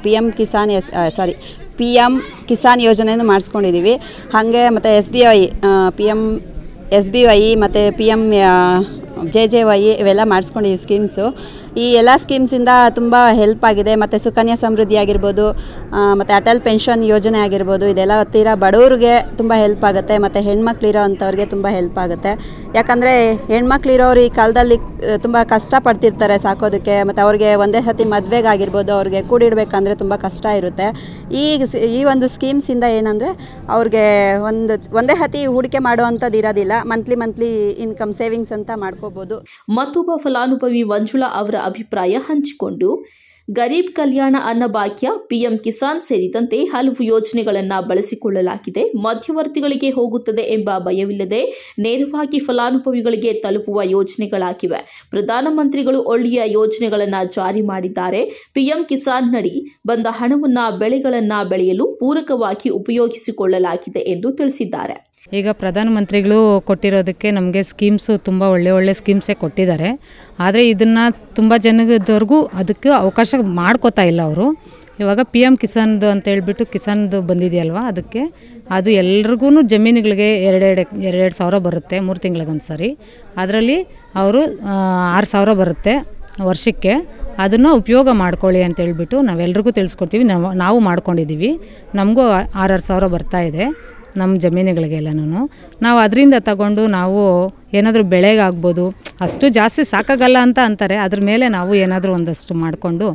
P M Kisan S sorry, P M Kisan ಯೋಜನೆಯನ್ನು ಮಾಡಿಸ್ಕೊಂಡಿದ್ದೀವಿ ಹಾಗೆ ಮತ್ತು S B I P M S B I ಮತ್ತು P M J J Y ಇವೆಲ್ಲ ಮಾಡಿಸ್ಕೊಂಡಿದ್ದೀವಿ ಸ್ಕೀಮ್ಸು. ಈ ಎಲ್ಲ ಸ್ಕೀಮ್ಸಿಂದ ತುಂಬ ಹೆಲ್ಪ್ ಆಗಿದೆ. ಮತ್ತು ಸುಕನ್ಯಾ ಸಮೃದ್ಧಿ ಆಗಿರ್ಬೋದು ಮತ್ತು ಅಟಲ್ ಪೆನ್ಷನ್ ಯೋಜನೆ ಆಗಿರ್ಬೋದು, ಇದೆಲ್ಲ ತೀರ ಬಡವ್ರಿಗೆ ತುಂಬ ಹೆಲ್ಪ್ ಆಗುತ್ತೆ. ಮತ್ತು ಹೆಣ್ಮಕ್ಳಿರೋ ಅಂಥವ್ರಿಗೆ ತುಂಬ ಹೆಲ್ಪ್ ಆಗುತ್ತೆ. ಯಾಕಂದರೆ ಹೆಣ್ಮಕ್ಳಿರೋರು ಈ ಕಾಲದಲ್ಲಿ ತುಂಬ ಕಷ್ಟಪಡ್ತಿರ್ತಾರೆ ಸಾಕೋದಕ್ಕೆ. ಮತ್ತು ಅವ್ರಿಗೆ ಒಂದೇ ಸತಿ ಮದುವೆಗಾಗಿರ್ಬೋದು, ಅವ್ರಿಗೆ ಕೂಡಿಡಬೇಕಂದ್ರೆ ತುಂಬ ಕಷ್ಟ ಇರುತ್ತೆ. ಈ ಈ ಒಂದು ಸ್ಕೀಮ್ಸಿಂದ ಏನಂದರೆ, ಅವ್ರಿಗೆ ಒಂದು, ಒಂದೇ ಸತಿ ಹೂಡಿಕೆ ಮಾಡುವಂಥದ್ದು ಇರೋದಿಲ್ಲ. ಮಂತ್ಲಿ ಮಂತ್ಲಿ ಇನ್ಕಮ್ ಸೇವಿಂಗ್ಸ್ ಅಂತ ಮಾಡ್ಕೋಬೋದು ಮತ್ತೊಬ್ಬ ಫಲಾನುಭವಿ ಮಂಜುಳಾ ಅವರ ಅಭಿಪ್ರಾಯ ಹಂಚಿಕೊಂಡು, ಗರೀಬ್ ಕಲ್ಯಾಣ ಅನ್ನಭಾಗ್ಯ ಪಿಎಂ ಕಿಸಾನ್ ಸೇರಿದಂತೆ ಹಲವು ಯೋಜನೆಗಳನ್ನು ಬಳಸಿಕೊಳ್ಳಲಾಗಿದೆ. ಮಧ್ಯವರ್ತಿಗಳಿಗೆ ಹೋಗುತ್ತದೆ ಎಂಬ ಭಯವಿಲ್ಲದೆ ನೇರವಾಗಿ ಫಲಾನುಭವಿಗಳಿಗೆ ತಲುಪುವ ಯೋಜನೆಗಳಾಗಿವೆ. ಪ್ರಧಾನಮಂತ್ರಿಗಳು ಒಳ್ಳೆಯ ಯೋಜನೆಗಳನ್ನು ಜಾರಿ ಮಾಡಿದ್ದಾರೆ. ಪಿಎಂ ಕಿಸಾನ್ ನಡಿ ಬಂದ ಹಣವನ್ನು ಬೆಳೆಗಳನ್ನು ಬೆಳೆಯಲು ಪೂರಕವಾಗಿ ಉಪಯೋಗಿಸಿಕೊಳ್ಳಲಾಗಿದೆ ಎಂದು ತಿಳಿಸಿದ್ದಾರೆ. ಈಗ ಪ್ರಧಾನಮಂತ್ರಿಗಳು ಕೊಟ್ಟಿರೋದಕ್ಕೆ ನಮಗೆ ಸ್ಕೀಮ್ಸು ತುಂಬ ಒಳ್ಳೆ ಒಳ್ಳೆ ಸ್ಕೀಮ್ಸೇ ಕೊಟ್ಟಿದ್ದಾರೆ. ಆದರೆ ಇದನ್ನು ತುಂಬ ಜನದವರೆಗೂ ಅದಕ್ಕೆ ಅವಕಾಶ ಮಾಡ್ಕೋತಾ ಇಲ್ಲ ಅವರು. ಇವಾಗ ಪಿ ಎಂ ಕಿಸಾನ್ದು ಅಂತ ಹೇಳ್ಬಿಟ್ಟು ಕಿಸಾನ್ದು ಬಂದಿದೆಯಲ್ವ ಅದಕ್ಕೆ. ಅದು ಎಲ್ರಿಗೂ ಜಮೀನುಗಳಿಗೆ ಎರಡೆರಡು ಎರಡೆರಡು ಸಾವಿರ ಬರುತ್ತೆ ಮೂರು ತಿಂಗಳಿಗೊಂದು ಸಾರಿ ಅದರಲ್ಲಿ ಅವರು ಆರು ಸಾವಿರ ಬರುತ್ತೆ ವರ್ಷಕ್ಕೆ. ಅದನ್ನು ಉಪಯೋಗ ಮಾಡ್ಕೊಳ್ಳಿ ಅಂತ ಹೇಳ್ಬಿಟ್ಟು ನಾವೆಲ್ರಿಗೂ ತಿಳಿಸ್ಕೊಡ್ತೀವಿ. ನಾವು ನಾವು ಮಾಡ್ಕೊಂಡಿದ್ದೀವಿ. ನಮಗೂ ಆರಾರು ಸಾವಿರ ಬರ್ತಾ ಇದೆ. ನಮ್ಮ ಜಮೀನುಗಳಿಗೆಲ್ಲನೂ ನಾವು ಅದರಿಂದ ತಗೊಂಡು ನಾವು ಏನಾದರೂ ಬೆಳೆಗಾಗ್ಬೋದು. ಅಷ್ಟು ಜಾಸ್ತಿ ಸಾಕಾಗಲ್ಲ ಅಂತ ಅಂತಾರೆ. ಅದ್ರ ಮೇಲೆ ನಾವು ಏನಾದರೂ ಒಂದಷ್ಟು ಮಾಡಿಕೊಂಡು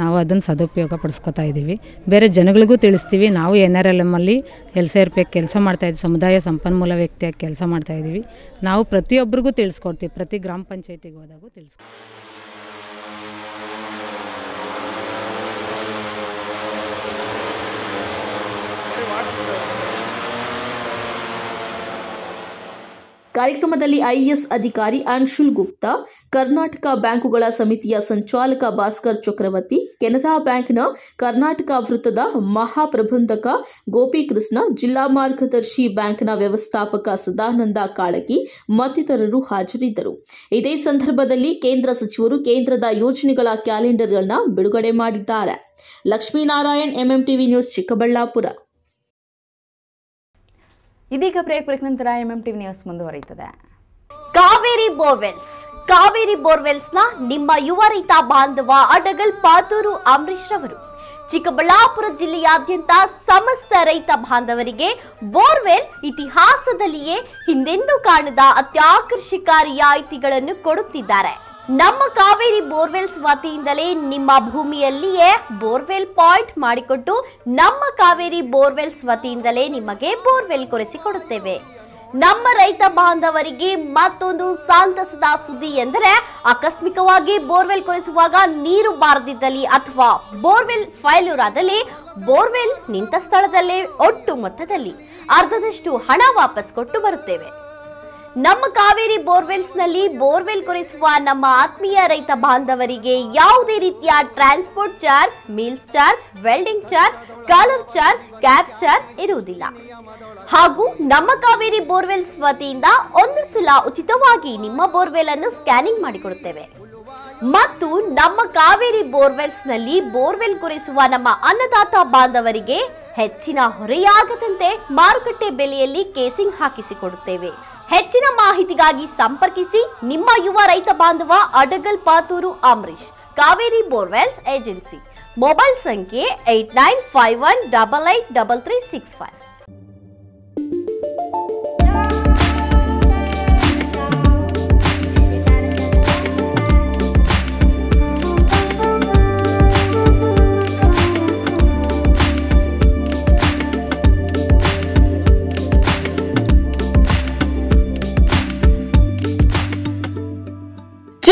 ನಾವು ಅದನ್ನು ಸದುಪಯೋಗ ಪಡಿಸ್ಕೊತಾ ಇದ್ದೀವಿ. ಬೇರೆ ಜನಗಳಿಗೂ ತಿಳಿಸ್ತೀವಿ. ನಾವು ಎನ್ ಆರ್ ಎಲ್ ಎಮ್ಮಲ್ಲಿ ಎಲ್ ಸಿ ಆರ್ ಪಿ ಕೆಲಸ ಮಾಡ್ತಾಯಿದ್ದೀವಿ ಸಮುದಾಯ ಸಂಪನ್ಮೂಲ ವ್ಯಕ್ತಿಯಾಗಿ ಕೆಲಸ ಮಾಡ್ತಾಯಿದ್ದೀವಿ ನಾವು ಪ್ರತಿಯೊಬ್ಬರಿಗೂ ತಿಳಿಸ್ಕೊಡ್ತೀವಿ. ಪ್ರತಿ ಗ್ರಾಮ ಪಂಚಾಯತಿಗೆ ಹೋದಾಗೂ ತಿಳಿಸ್ ಕಾರ್ಯಕ್ರಮದಲ್ಲಿ ಐಎಎಸ್ ಅಧಿಕಾರಿ ಅನ್ಶುಲ್ ಗುಪ್ತಾ, ಕರ್ನಾಟಕ ಬ್ಯಾಂಕುಗಳ ಸಮಿತಿಯ ಸಂಚಾಲಕ ಭಾಸ್ಕರ್ ಚಕ್ರವರ್ತಿ, ಕೆನರಾ ಬ್ಯಾಂಕ್ನ ಕರ್ನಾಟಕ ವೃತ್ತದ ಮಹಾಪ್ರಬಂಧಕ ಗೋಪಿಕೃಷ್ಣ, ಜಿಲ್ಲಾ ಮಾರ್ಗದರ್ಶಿ ಬ್ಯಾಂಕ್ನ ವ್ಯವಸ್ಥಾಪಕ ಸದಾನಂದ ಕಾಳಗಿ ಮತ್ತಿತರರು ಹಾಜರಿದ್ದರು. ಇದೇ ಸಂದರ್ಭದಲ್ಲಿ ಕೇಂದ್ರ ಸಚಿವರು ಕೇಂದ್ರದ ಯೋಜನೆಗಳ ಕ್ಯಾಲೆಂಡರ್ಗಳನ್ನು ಬಿಡುಗಡೆ ಮಾಡಿದ್ದಾರೆ. Lakshminarayan, MMTV news Chikkaballapur. ಇದೀಗ ಬ್ರೇಕ್ ಬ್ರೇಕ್ ನಂತರ ಎಂ ಎಂ ಟಿವಿ ನ್ಯೂಸ್ ಮುಂದುವರಿಯುತ್ತದೆ. ಕಾವೇರಿ ಬೋರ್ವೆಲ್ಸ್. ಕಾವೇರಿ ಬೋರ್ವೆಲ್ಸ್ನ ನಿಮ್ಮ ಯುವ ರೈತ ಬಾಂಧವ ಅಡಗಲ್ ಪಾತೂರು ಅಂಬರೀಶ್ ರವರು. ಚಿಕ್ಕಬಳ್ಳಾಪುರ ಜಿಲ್ಲೆಯಾದ್ಯಂತ ಸಮಸ್ತ ರೈತ ಬಾಂಧವರಿಗೆ ಬೋರ್ವೆಲ್ ಇತಿಹಾಸದಲ್ಲಿಯೇ ಹಿಂದೆಂದೂ ಕಾಣದ ಅತ್ಯಾಕರ್ಷಕ ರಿಯಾಯಿತಿಗಳನ್ನು ಕೊಡುತ್ತಿದ್ದಾರೆ. ನಮ್ಮ ಕಾವೇರಿ ಬೋರ್ವೆಲ್ಸ್ ವತಿಯಿಂದಲೇ ನಿಮ್ಮ ಭೂಮಿಯಲ್ಲಿಯೇ ಬೋರ್ವೆಲ್ ಪಾಯಿಂಟ್ ಮಾಡಿಕೊಟ್ಟು ನಮ್ಮ ಕಾವೇರಿ ಬೋರ್ವೆಲ್ಸ್ ವತಿಯಿಂದಲೇ ನಿಮಗೆ ಬೋರ್ವೆಲ್ ಕೊರೆಸಿಕೊಡುತ್ತೇವೆ. ನಮ್ಮ ರೈತ ಬಾಂಧವರಿಗೆ ಮತ್ತೊಂದು ಸಂತಸದ ಸುದ್ದಿ ಎಂದರೆ ಆಕಸ್ಮಿಕವಾಗಿ ಬೋರ್ವೆಲ್ ಕೊರೆಸುವಾಗ ನೀರು ಬಾರದಿದ್ದಲ್ಲಿ ಅಥವಾ ಬೋರ್ವೆಲ್ ಫೈಲ್ಯೂರ್ ಆದಲ್ಲಿ ಬೋರ್ವೆಲ್ ನಿಂತ ಸ್ಥಳದಲ್ಲೇ ಒಟ್ಟು ಮೊತ್ತದಲ್ಲಿ ಅರ್ಧದಷ್ಟು ಹಣ ವಾಪಸ್ ಕೊಟ್ಟು ಬರುತ್ತೇವೆ. ನಮ್ಮ ಕಾವೇರಿ ಬೋರ್ವೆಲ್ಸ್ನಲ್ಲಿ ಬೋರ್ವೆಲ್ ಕೊರೆಸುವ ನಮ್ಮ ಆತ್ಮೀಯ ರೈತ ಬಾಂಧವರಿಗೆ ಯಾವುದೇ ರೀತಿಯ transport charge, meals charge, welding charge, collar charge, cab charge ಇರುವುದಿಲ್ಲ. ಹಾಗೂ ನಮ್ಮ ಕಾವೇರಿ ಬೋರ್ವೆಲ್ಸ್ ವತಿಯಿಂದ ಒಂದು ಸಲ ಉಚಿತವಾಗಿ ನಿಮ್ಮ ಬೋರ್ವೆಲ್ ಅನ್ನು ಸ್ಕ್ಯಾನಿಂಗ್ ಮಾಡಿಕೊಡುತ್ತೇವೆ. ಮತ್ತು ನಮ್ಮ ಕಾವೇರಿ ಬೋರ್ವೆಲ್ಸ್ನಲ್ಲಿ ಬೋರ್ವೆಲ್ ಕೊರೆಸುವ ನಮ್ಮ ಅನ್ನದಾತ ಬಾಂಧವರಿಗೆ ಹೆಚ್ಚಿನ ಹೊರೆಯಾಗದಂತೆ ಮಾರುಕಟ್ಟೆ ಬೆಲೆಯಲ್ಲಿ ಕೇಸಿಂಗ್ ಹಾಕಿಸಿಕೊಡುತ್ತೇವೆ. ಹೆಚ್ಚಿನ ಮಾಹಿತಿಗಾಗಿ ಸಂಪರ್ಕಿಸಿ ನಿಮ್ಮ ಯುವ ರೈತ ಬಾಂಧವ Adagal Pathur Amareesh Kaveri borewells agency. Mobile ಸಂಖ್ಯೆ eight nine five one double eight double three six five.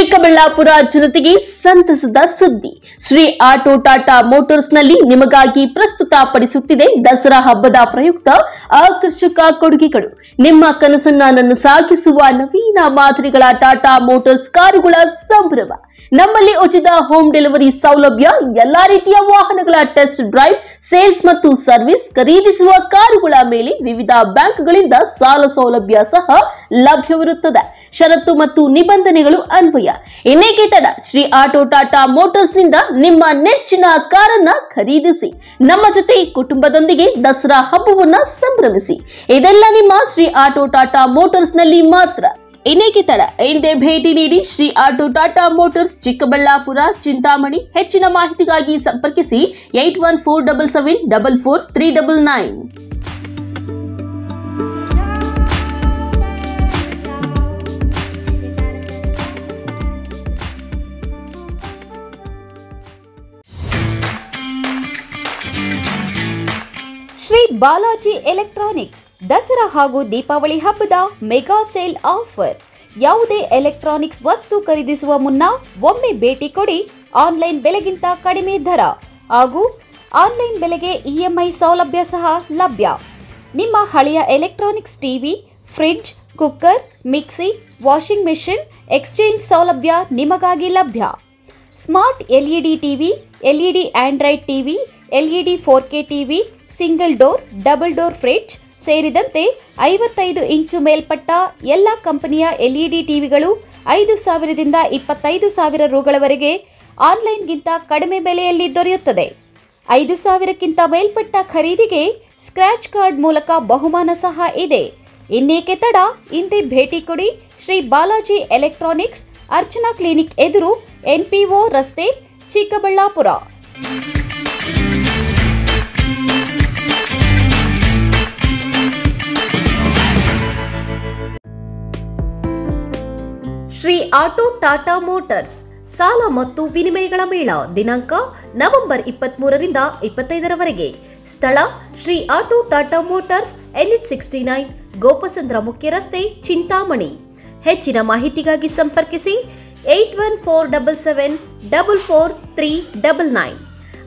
Chikkaballapur ಜನತೆಗೆ ಸಂತಸದ ಸುದ್ದಿ. ಶ್ರೀ ಆಟೋ ಟಾಟಾ ಮೋಟಾರ್ಸ್ನಲ್ಲಿ ನಿಮಗಾಗಿ ಪ್ರಸ್ತುತಪಡಿಸುತ್ತಿದೆ ದಸರಾ ಹಬ್ಬದ ಪ್ರಯುಕ್ತ ಆಕರ್ಷಕ ಕೊಡುಗೆಗಳು. ನಿಮ್ಮ ಕನಸನ್ನ ನನ್ನ ಸಾಗಿಸುವ ನವೀನ ಮಾದರಿಗಳ ಟಾಟಾ ಮೋಟಾರ್ಸ್ ಕಾರುಗಳ ಸಂಭ್ರಮ. ನಮ್ಮಲ್ಲಿ ಉಚಿತ ಹೋಮ್ ಡೆಲಿವರಿ ಸೌಲಭ್ಯ, ಎಲ್ಲಾ ರೀತಿಯ ವಾಹನಗಳ ಟೆಸ್ಟ್ ಡ್ರೈವ್, ಸೇಲ್ಸ್ ಮತ್ತು ಸರ್ವಿಸ್ ಖರೀದಿಸುವ ಕಾರುಗಳ ಮೇಲೆ ವಿವಿಧ ಬ್ಯಾಂಕ್ಗಳಿಂದ ಸಾಲ ಸೌಲಭ್ಯ ಸಹ ಲಭ್ಯವಿರುತ್ತದೆ. ಷರತ್ತು ಮತ್ತು ನಿಬಂಧನೆಗಳು ಅನ್ವಯ. ಇನ್ನೇಕೆ ತಡ? ಶ್ರೀ ಆಟೋ ಟಾಟಾ ಮೋಟರ್ಸ್ನಿಂದ ನಿಮ್ಮ ನೆಚ್ಚಿನ ಕಾರನ್ನ ಖರೀದಿಸಿ. ನಮ್ಮ ಜೊತೆ ಕುಟುಂಬದೊಂದಿಗೆ ದಸರಾ ಹಬ್ಬವನ್ನ ಸಂಭ್ರಮಿಸಿ. ಇದೆಲ್ಲ ನಿಮ್ಮ ಶ್ರೀ ಆಟೋ ಟಾಟಾ ಮೋಟರ್ಸ್ನಲ್ಲಿ ಮಾತ್ರ. ಇನ್ನೇಕೆ ತಡ? ಹಿಂದೆ ಭೇಟಿ ನೀಡಿ ಶ್ರೀ ಆಟೋ ಟಾಟಾ ಮೋಟರ್ಸ್ ಚಿಕ್ಕಬಳ್ಳಾಪುರ, ಚಿಂತಾಮಣಿ ಹೆಚ್ಚಿನ ಮಾಹಿತಿಗಾಗಿ ಸಂಪರ್ಕಿಸಿ eight one four double seven double four three double nine. Shri Balaji electronics, Dasara ಹಾಗೂ ದೀಪಾವಳಿ ಹಬ್ಬದ ಮೆಗಾ ಸೇಲ್ ಆಫರ್. ಯಾವುದೇ ಎಲೆಕ್ಟ್ರಾನಿಕ್ಸ್ ವಸ್ತು ಖರೀದಿಸುವ ಮುನ್ನ ಒಮ್ಮೆ ಭೇಟಿ ಕೊಡಿ. ಆನ್ಲೈನ್ ಬೆಲೆಗಿಂತ ಕಡಿಮೆ ದರ ಹಾಗೂ ಆನ್ಲೈನ್ ಬೆಲೆಗೆ ಇಎಂಐ ಸೌಲಭ್ಯ ಸಹ ಲಭ್ಯ. ನಿಮ್ಮ ಹಳೆಯ electronics TV fridge, cooker, mixie, washing machine, exchange ಸೌಲಭ್ಯ ನಿಮಗಾಗಿ ಲಭ್ಯ. Smart LED TV LED Android TV LED four K TV single door, double door fridge ಸೇರಿದಂತೆ ಐವತ್ತೈದು ಇಂಚು ಮೇಲ್ಪಟ್ಟ ಎಲ್ಲ ಕಂಪನಿಯ ಎಲ್ಇಡಿ ಟಿವಿಗಳು ಐದು ಸಾವಿರದಿಂದ ಇಪ್ಪತ್ತೈದು ಸಾವಿರ ರುಗಳವರೆಗೆ ಆನ್ಲೈನ್ಗಿಂತ ಕಡಿಮೆ ಬೆಲೆಯಲ್ಲಿ ದೊರೆಯುತ್ತದೆ. ಐದು ಸಾವಿರಕ್ಕಿಂತ ಮೇಲ್ಪಟ್ಟ ಖರೀದಿಗೆ ಸ್ಕ್ರ್ಯಾಚ್ ಕಾರ್ಡ್ ಮೂಲಕ ಬಹುಮಾನ ಸಹ ಇದೆ. ಇನ್ನೇಕೆ ತಡ? ಇಂದೇ ಭೇಟಿ ಕೊಡಿ ಶ್ರೀ ಬಾಲಾಜಿ ಎಲೆಕ್ಟ್ರಾನಿಕ್ಸ್ ಅರ್ಚನಾ ಕ್ಲಿನಿಕ್ ಎದುರು ಎನ್ಪಿಒ ರಸ್ತೆ Chikkaballapur. Shri auto Tata motors. ಸಾಲ ಮತ್ತು ವಿನಿಮಯಗಳ ಮೇಳ ದಿನಾಂಕ ನವೆಂಬರ್ ಇಪ್ಪತ್ಮೂರರಿಂದ ಇಪ್ಪತ್ತೈದರವರೆಗೆ. ಸ್ಥಳ Shri auto Tata motors, NH sixty nine, Gopasandra ಮುಖ್ಯ ರಸ್ತೆ, ಚಿಂತಾಮಣಿ. ಹೆಚ್ಚಿನ ಮಾಹಿತಿಗಾಗಿ ಸಂಪರ್ಕಿಸಿ eight one four double seven double four three double nine.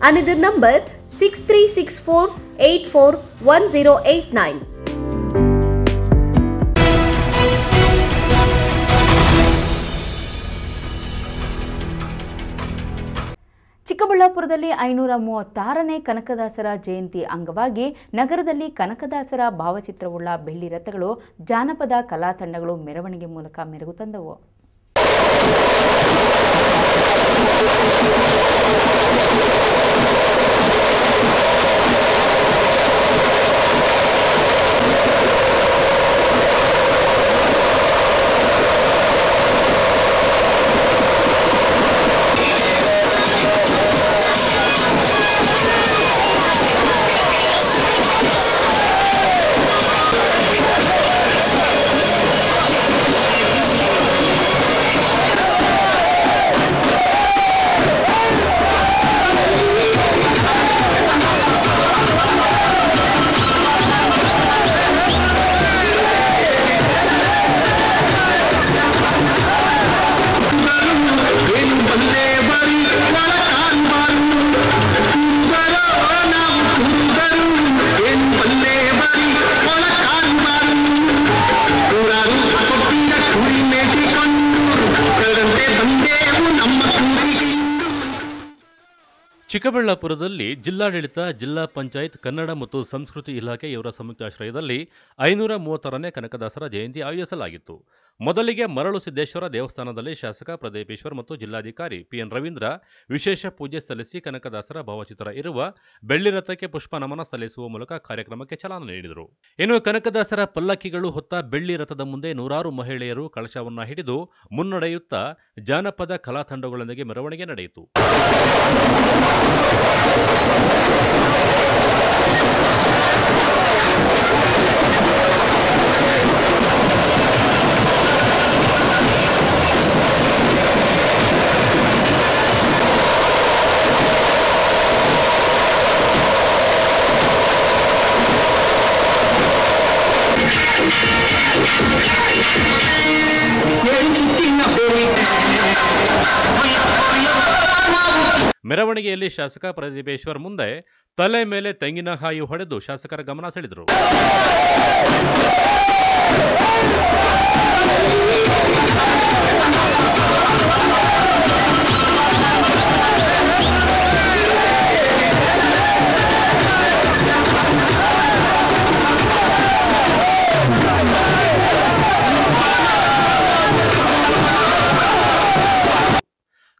Another number six three six four eight four one zero eight nine. ಚಿಕ್ಕಬಳ್ಳಾಪುರದಲ್ಲಿ ಐನೂರ ಮೂವತ್ತಾರನೇ ಕನಕದಾಸರ ಜಯಂತಿ ಅಂಗವಾಗಿ ನಗರದಲ್ಲಿ ಕನಕದಾಸರ ಭಾವಚಿತ್ರವುಳ್ಳ ಬೆಳ್ಳಿ ರಥಗಳು ಜಾನಪದ ಕಲಾ ತಂಡಗಳು ಮೆರವಣಿಗೆ ಮೂಲಕ ಮೆರುಗು ತಂದವು. ಚಿಕ್ಕಬಳ್ಳಾಪುರದಲ್ಲಿ ಜಿಲ್ಲಾಡಳಿತ, ಜಿಲ್ಲಾ ಪಂಚಾಯತ್, ಕನ್ನಡ ಮತ್ತು ಸಂಸ್ಕೃತಿ ಇಲಾಖೆ ಇವರ ಸಂಯುಕ್ತಾಶ್ರಯದಲ್ಲಿ ಐನೂರ ಮೂವತ್ತರನೇ ಕನಕದಾಸರ ಜಯಂತಿ ಆಯೋಜಿಸಲಾಗಿತ್ತು. ಮೊದಲಿಗೆ ಮರಳು ಸಿದ್ದೇಶ್ವರ ದೇವಸ್ಥಾನದಲ್ಲಿ ಶಾಸಕ ಪ್ರದೀಪೇಶ್ವರ್ ಮತ್ತು ಜಿಲ್ಲಾಧಿಕಾರಿ ಪಿಎನ್ ರವೀಂದ್ರ ವಿಶೇಷ ಪೂಜೆ ಸಲ್ಲಿಸಿ ಕನಕದಾಸರ ಭಾವಚಿತ್ರ ಇರುವ ಬೆಳ್ಳಿ ರಥಕ್ಕೆ ಪುಷ್ಪ ನಮನ ಸಲ್ಲಿಸುವ ಮೂಲಕ ಕಾರ್ಯಕ್ರಮಕ್ಕೆ ಚಾಲನೆ ನೀಡಿದರು. ಇನ್ನು ಕನಕದಾಸರ ಪಲ್ಲಕ್ಕಿಗಳು ಹೊತ್ತ ಬೆಳ್ಳಿ ರಥದ ಮುಂದೆ ನೂರಾರು ಮಹಿಳೆಯರು ಕಳಶವನ್ನ ಹಿಡಿದು ಮುನ್ನಡೆಯುತ್ತಾ ಜಾನಪದ ಕಲಾತಂಡಗಳೊಂದಿಗೆ ಮೆರವಣಿಗೆ ನಡೆಯಿತು. ಮೆರವಣಿಗೆಯಲ್ಲಿ ಶಾಸಕ ಪ್ರದೀಪೇಶ್ವರ್ ಮುಂದೆ ತಲೆ ಮೇಲೆ ತೆಂಗಿನಕಾಯಿ ಹೊಡೆದು ಶಾಸಕರ ಗಮನ ಸೆಳೆದರು.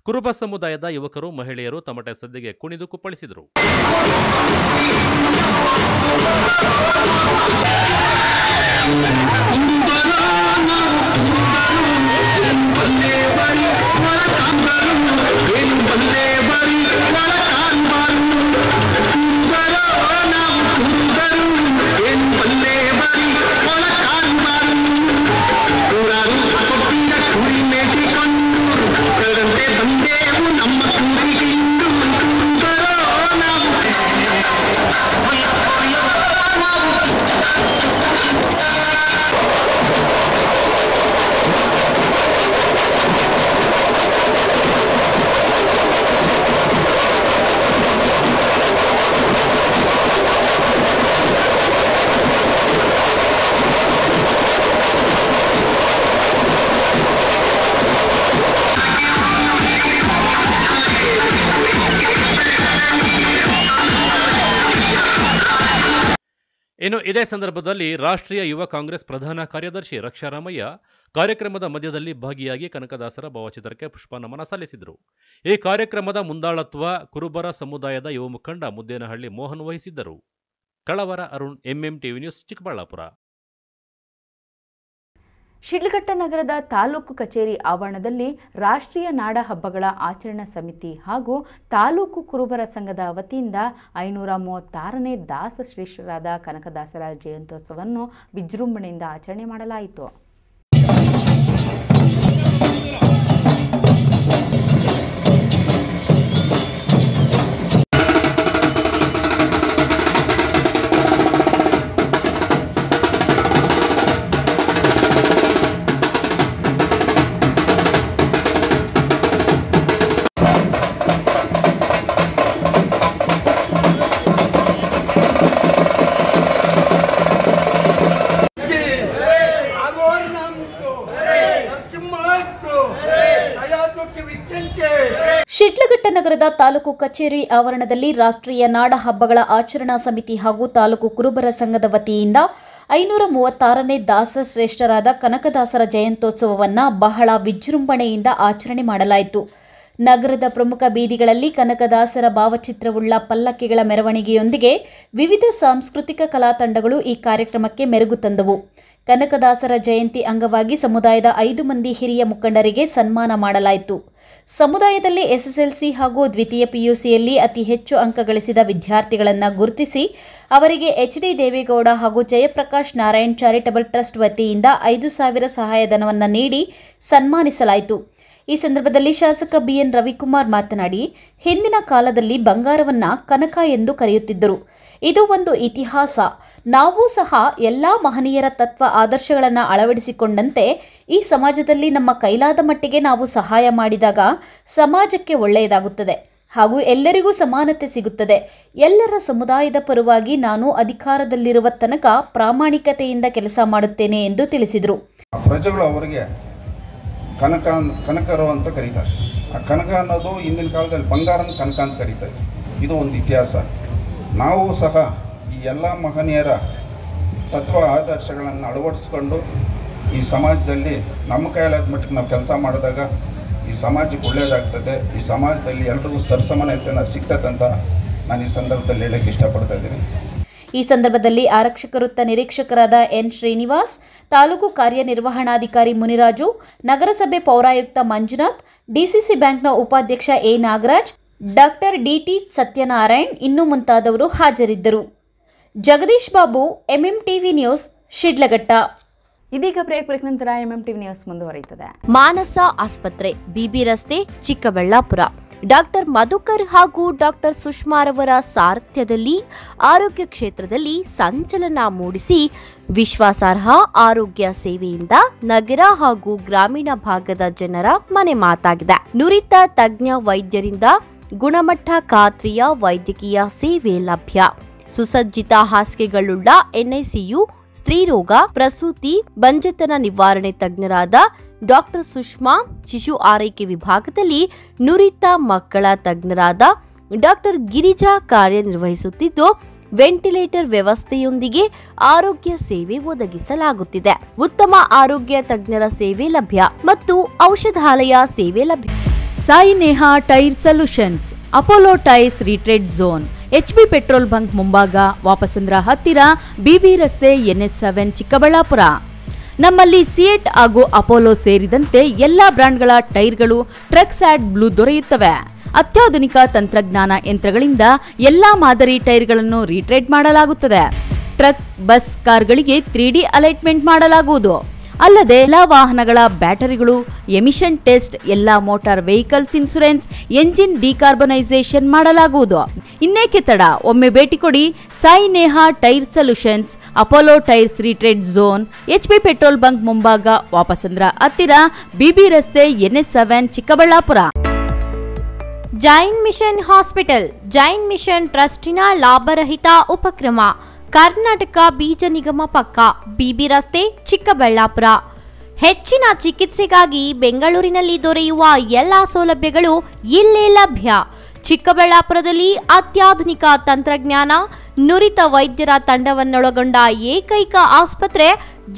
ಕುರುಬ ಸಮುದಾಯದ ಯುವಕರು ಮಹಿಳೆಯರು ತಮಟೆ ಸದ್ದಿಗೆ ಕುಣಿದು ಕುಪ್ಪಳಿಸಿದರು. ಇದೇ ಸಂದರ್ಭದಲ್ಲಿ ರಾಷ್ಟ್ರೀಯ ಯುವ ಕಾಂಗ್ರೆಸ್ ಪ್ರಧಾನ ಕಾರ್ಯದರ್ಶಿ ರಕ್ಷಾರಾಮಯ್ಯ ಕಾರ್ಯಕ್ರಮದ ಮಧ್ಯದಲ್ಲಿ ಭಾಗಿಯಾಗಿ ಕನಕದಾಸರ ಭಾವಚಿತ್ರಕ್ಕೆ ಪುಷ್ಪನಮನ ಸಲ್ಲಿಸಿದರು. ಈ ಕಾರ್ಯಕ್ರಮದ ಮುಂದಾಳತ್ವ ಕುರುಬರ ಸಮುದಾಯದ ಯುವ ಮುಖಂಡ ಮುದ್ದೇನಹಳ್ಳಿ ಮೋಹನ್ ವಹಿಸಿದ್ದರು. Kalavara Arun, MM TV news, Chikkaballapur. Sidlaghatta ನಗರದ ತಾಲೂಕು ಕಚೇರಿ ಆವರಣದಲ್ಲಿ ರಾಷ್ಟ್ರೀಯ ನಾಡ ಹಬ್ಬಗಳ ಆಚರಣಾ ಸಮಿತಿ ಹಾಗೂ ತಾಲೂಕು ಕುರುಬರ ಸಂಘದ ವತಿಯಿಂದ ಐನೂರ ಮೂವತ್ತಾರನೇ ದಾಸ ಶ್ರೇಷ್ಠರಾದ ಕನಕದಾಸರ ಜಯಂತ್ಯೋತ್ಸವವನ್ನು ವಿಜೃಂಭಣೆಯಿಂದ ಆಚರಣೆ ಮಾಡಲಾಯಿತು. ನಗರದ ತಾಲೂಕು ಕಚೇರಿ ಆವರಣದಲ್ಲಿ ರಾಷ್ಟ್ರೀಯ ನಾಡ ಹಬ್ಬಗಳ ಆಚರಣಾ ಸಮಿತಿ ಹಾಗೂ ತಾಲೂಕು ಕುರುಬರ ಸಂಘದ ವತಿಯಿಂದ ಐನೂರ ಮೂವತ್ತಾರನೇ ದಾಸ ಶ್ರೇಷ್ಠರಾದ ಕನಕದಾಸರ ಜಯಂತ್ಯೋತ್ಸವವನ್ನ ಬಹಳ ವಿಜೃಂಭಣೆಯಿಂದ ಆಚರಣೆ ಮಾಡಲಾಯಿತು. ನಗರದ ಪ್ರಮುಖ ಬೀದಿಗಳಲ್ಲಿ ಕನಕದಾಸರ ಭಾವಚಿತ್ರವುಳ್ಳ ಪಲ್ಲಕ್ಕಿಗಳ ಮೆರವಣಿಗೆಯೊಂದಿಗೆ ವಿವಿಧ ಸಾಂಸ್ಕೃತಿಕ ಕಲಾ ತಂಡಗಳು ಈ ಕಾರ್ಯಕ್ರಮಕ್ಕೆ ಮೆರುಗು ತಂದವು. ಕನಕದಾಸರ ಜಯಂತಿ ಅಂಗವಾಗಿ ಸಮುದಾಯದ ಐದು ಮಂದಿ ಹಿರಿಯ ಮುಖಂಡರಿಗೆ ಸನ್ಮಾನ ಮಾಡಲಾಯಿತು. ಸಮುದಾಯದಲ್ಲಿ ಎಸ್ಎಸ್ಎಲ್ಸಿ ಹಾಗೂ ದ್ವಿತೀಯ ಪಿಯುಸಿಯಲ್ಲಿ ಅತಿ ಹೆಚ್ಚು ಅಂಕ ಗಳಿಸಿದ ವಿದ್ಯಾರ್ಥಿಗಳನ್ನು ಗುರುತಿಸಿ ಅವರಿಗೆ ಎಚ್ ಡಿ ದೇವೇಗೌಡ ಹಾಗೂ ಜಯಪ್ರಕಾಶ್ ನಾರಾಯಣ್ ಚಾರಿಟಬಲ್ ಟ್ರಸ್ಟ್ ವತಿಯಿಂದ ಐದು ಸಾವಿರ ಸಹಾಯಧನವನ್ನು ನೀಡಿ ಸನ್ಮಾನಿಸಲಾಯಿತು. ಈ ಸಂದರ್ಭದಲ್ಲಿ ಶಾಸಕ ಬಿಎನ್ ರವಿಕುಮಾರ್ ಮಾತನಾಡಿ, ಹಿಂದಿನ ಕಾಲದಲ್ಲಿ ಬಂಗಾರವನ್ನ ಕನಕ ಎಂದು ಕರೆಯುತ್ತಿದ್ದರು. ಇದು ಒಂದು ಇತಿಹಾಸ. ನಾವು ಸಹ ಎಲ್ಲ ಮಹನೀಯರ ತತ್ವ ಆದರ್ಶಗಳನ್ನು ಅಳವಡಿಸಿಕೊಂಡಂತೆ ಈ ಸಮಾಜದಲ್ಲಿ ನಮ್ಮ ಕೈಲಾದ ಮಟ್ಟಿಗೆ ನಾವು ಸಹಾಯ ಮಾಡಿದಾಗ ಸಮಾಜಕ್ಕೆ ಒಳ್ಳೆಯದಾಗುತ್ತದೆ. ಹಾಗೂ ಎಲ್ಲರಿಗೂ ಸಮಾನತೆ ಸಿಗುತ್ತದೆ. ಎಲ್ಲರ ಸಮುದಾಯದ ಪರವಾಗಿ ನಾನು ಅಧಿಕಾರದಲ್ಲಿರುವ ತನಕ ಪ್ರಾಮಾಣಿಕತೆಯಿಂದ ಕೆಲಸ ಮಾಡುತ್ತೇನೆ ಎಂದು ತಿಳಿಸಿದರು. ಪ್ರಜೆಗಳು ಅವರಿಗೆ ಕನಕ ಕನಕರು ಅಂತ ಕರೀತಾರೆ. ಆ ಕನಕ ಅನ್ನೋದು ಹಿಂದಿನ ಕಾಲದಲ್ಲಿ ಬಂಗಾರನ ಕನಕ ಅಂತ ಕರೀತಾರೆ. ಇದು ಒಂದು ಇತಿಹಾಸ. ನಾವು ಸಹ ಎಲ್ಲ ಮಹನೀಯರ ತತ್ವ ಆದರ್ಶಗಳನ್ನು ಅಳವಡಿಸ್ಕೊಂಡು ಈ ಸಮಾಜದಲ್ಲಿ ನಮ್ಮ ಕೈಲಾದ ಮಟ್ಟಿಗೆ ನಾವು ಕೆಲಸ ಮಾಡಿದಾಗ ಈ ಸಮಾಜಕ್ಕೆ ಒಳ್ಳೆಯದಾಗ್ತದೆ. ಈ ಸಮಾಜದಲ್ಲಿ ಎಲ್ರಿಗೂ ಸರಿಸಮಾನತೆಯನ್ನು ಸಿಗ್ತದೆ ಅಂತ ನಾನು ಈ ಸಂದರ್ಭದಲ್ಲಿ ಹೇಳಕ್ಕೆ ಇಷ್ಟಪಡ್ತಾ ಇದ್ದೀನಿ. ಈ ಸಂದರ್ಭದಲ್ಲಿ ಆರಕ್ಷಕ ವೃತ್ತ ನಿರೀಕ್ಷಕರಾದ ಎನ್ ಶ್ರೀನಿವಾಸ್, ತಾಲೂಕು ಕಾರ್ಯನಿರ್ವಹಣಾಧಿಕಾರಿ ಮುನಿರಾಜು, ನಗರಸಭೆ ಪೌರಾಯುಕ್ತ ಮಂಜುನಾಥ್, ಡಿಸಿಸಿ ಬ್ಯಾಂಕ್ನ ಉಪಾಧ್ಯಕ್ಷ A Nagaraj, doctor DT Satyanarayan ಇನ್ನು ಮುಂತಾದವರು ಹಾಜರಿದ್ದರು. Jagadish Babu MMTV news Sidlaghatta. ಇದೀಗ ಬ್ರೇಕ್ ಬ್ರೇಕ್ ನಂತರ ಎಂಎಂ ಟಿವಿ ನ್ಯೂಸ್ ಮುಂದುವರಿಯುತ್ತದೆ. ಮಾನಸ ಆಸ್ಪತ್ರೆ ಬಿಬಿ ರಸ್ತೆ ಚಿಕ್ಕಬಳ್ಳಾಪುರ. ಡಾಕ್ಟರ್ ಮಧುಕರ್ ಹಾಗೂ ಡಾಕ್ಟರ್ ಸುಷ್ಮಾರವರ ಸಾರಥ್ಯದಲ್ಲಿ ಆರೋಗ್ಯ ಕ್ಷೇತ್ರದಲ್ಲಿ ಸಂಚಲನ ಮೂಡಿಸಿ ವಿಶ್ವಾಸಾರ್ಹ ಆರೋಗ್ಯ ಸೇವೆಯಿಂದ ನಗರ ಹಾಗೂ ಗ್ರಾಮೀಣ ಭಾಗದ ಜನರ ಮನೆ ಮಾತಾಗಿದೆ. ನುರಿತ ತಜ್ಞ ವೈದ್ಯರಿಂದ ಗುಣಮಟ್ಟ ಖಾತ್ರಿಯ ವೈದ್ಯಕೀಯ ಸೇವೆ ಲಭ್ಯ. ಸುಸಜ್ಜಿತ ಹಾಸಿಗೆಗಳುಳ್ಳ ಎನ್ಐಸಿಯು ಸ್ತ್ರೀರೋಗ ಪ್ರಸೂತಿ, ಬಂಜತನ ನಿವಾರಣೆ ತಜ್ಞರಾದ ಡಾಕ್ಟರ್ ಸುಷ್ಮಾ, ಶಿಶು ಆರೈಕೆ ವಿಭಾಗದಲ್ಲಿ ನುರಿತ ಮಕ್ಕಳ ತಜ್ಞರಾದ ಡಾಕ್ಟರ್ ಗಿರಿಜಾ ಕಾರ್ಯನಿರ್ವಹಿಸುತ್ತಿದ್ದು, ವೆಂಟಿಲೇಟರ್ ವ್ಯವಸ್ಥೆಯೊಂದಿಗೆ ಆರೋಗ್ಯ ಸೇವೆ ಒದಗಿಸಲಾಗುತ್ತಿದೆ. ಉತ್ತಮ ಆರೋಗ್ಯ ತಜ್ಞರ ಸೇವೆ ಲಭ್ಯ ಮತ್ತು ಔಷಧಾಲಯ ಸೇವೆ ಲಭ್ಯ. Sai Neha tyre solutions, Apollo tyres retread zone HB petrol bunk ಮುಂಭಾಗ ವಾಪಸಂದ್ರ ಹತ್ತಿರ ಬಿಬಿ ರಸ್ತೆ ಎನ್ಎಸ್ ಸೆವೆನ್ ಚಿಕ್ಕಬಳ್ಳಾಪುರ. ನಮ್ಮಲ್ಲಿ ಸಿಯೆಟ್ ಹಾಗೂ ಅಪೋಲೋ ಸೇರಿದಂತೆ ಎಲ್ಲಾ ಬ್ರ್ಯಾಂಡ್ಗಳ ಟೈರ್ಗಳು, ಟ್ರಕ್ಸ್ ಆಡ್ ಬ್ಲೂ ದೊರೆಯುತ್ತವೆ. ಅತ್ಯಾಧುನಿಕ ತಂತ್ರಜ್ಞಾನ ಯಂತ್ರಗಳಿಂದ ಎಲ್ಲಾ ಮಾದರಿ ಟೈರ್ಗಳನ್ನು ರೀಟ್ರೇಡ್ ಮಾಡಲಾಗುತ್ತದೆ. ಟ್ರಕ್, ಬಸ್, ಕಾರ್ಗಳಿಗೆ ತ್ರೀ ಡಿ ಅಲೈಟ್ಮೆಂಟ್ ಮಾಡಲಾಗುವುದು. ಅಲ್ಲದೆ ಎಲ್ಲ ವಾಹನಗಳ ಬ್ಯಾಟರಿಗಳು ಎಮಿಷನ್ ಟೆಸ್ಟ್ ಎಲ್ಲ motor vehicles insurance engine decarbonisation ಮಾಡಲಾಗುವುದು. ಇನ್ನೇಕೆ ತಡ? ಒಮ್ಮೆ ಭೇಟಿ ಕೊಡಿ Sai Neha tyre solutions, Apollo tyres retread zone, H P petrol bunk ಮುಂಭಾಗ, ವಾಪಸಂದ್ರ ಹತ್ತಿರ, ಬಿಬಿ ರಸ್ತೆ NS seven, Chikkaballapur. Jain mission hospital, Jain mission ಟ್ರಸ್ಟಿನ ಲಾಭರಹಿತ ಉಪಕ್ರಮ. ಕರ್ನಾಟಕ ಬೀಜ ನಿಗಮ ಪಕ್ಕ ಬಿಬಿ ರಸ್ತೆ ಚಿಕ್ಕಬಳ್ಳಾಪುರ. ಹೆಚ್ಚಿನ ಚಿಕಿತ್ಸೆಗಾಗಿ ಬೆಂಗಳೂರಿನಲ್ಲಿ ದೊರೆಯುವ ಎಲ್ಲ ಸೌಲಭ್ಯಗಳು ಇಲ್ಲೇ ಲಭ್ಯ. ಚಿಕ್ಕಬಳ್ಳಾಪುರದಲ್ಲಿ ಅತ್ಯಾಧುನಿಕ ತಂತ್ರಜ್ಞಾನ, ನುರಿತ ವೈದ್ಯರ ತಂಡವನ್ನೊಳಗೊಂಡ ಏಕೈಕ ಆಸ್ಪತ್ರೆ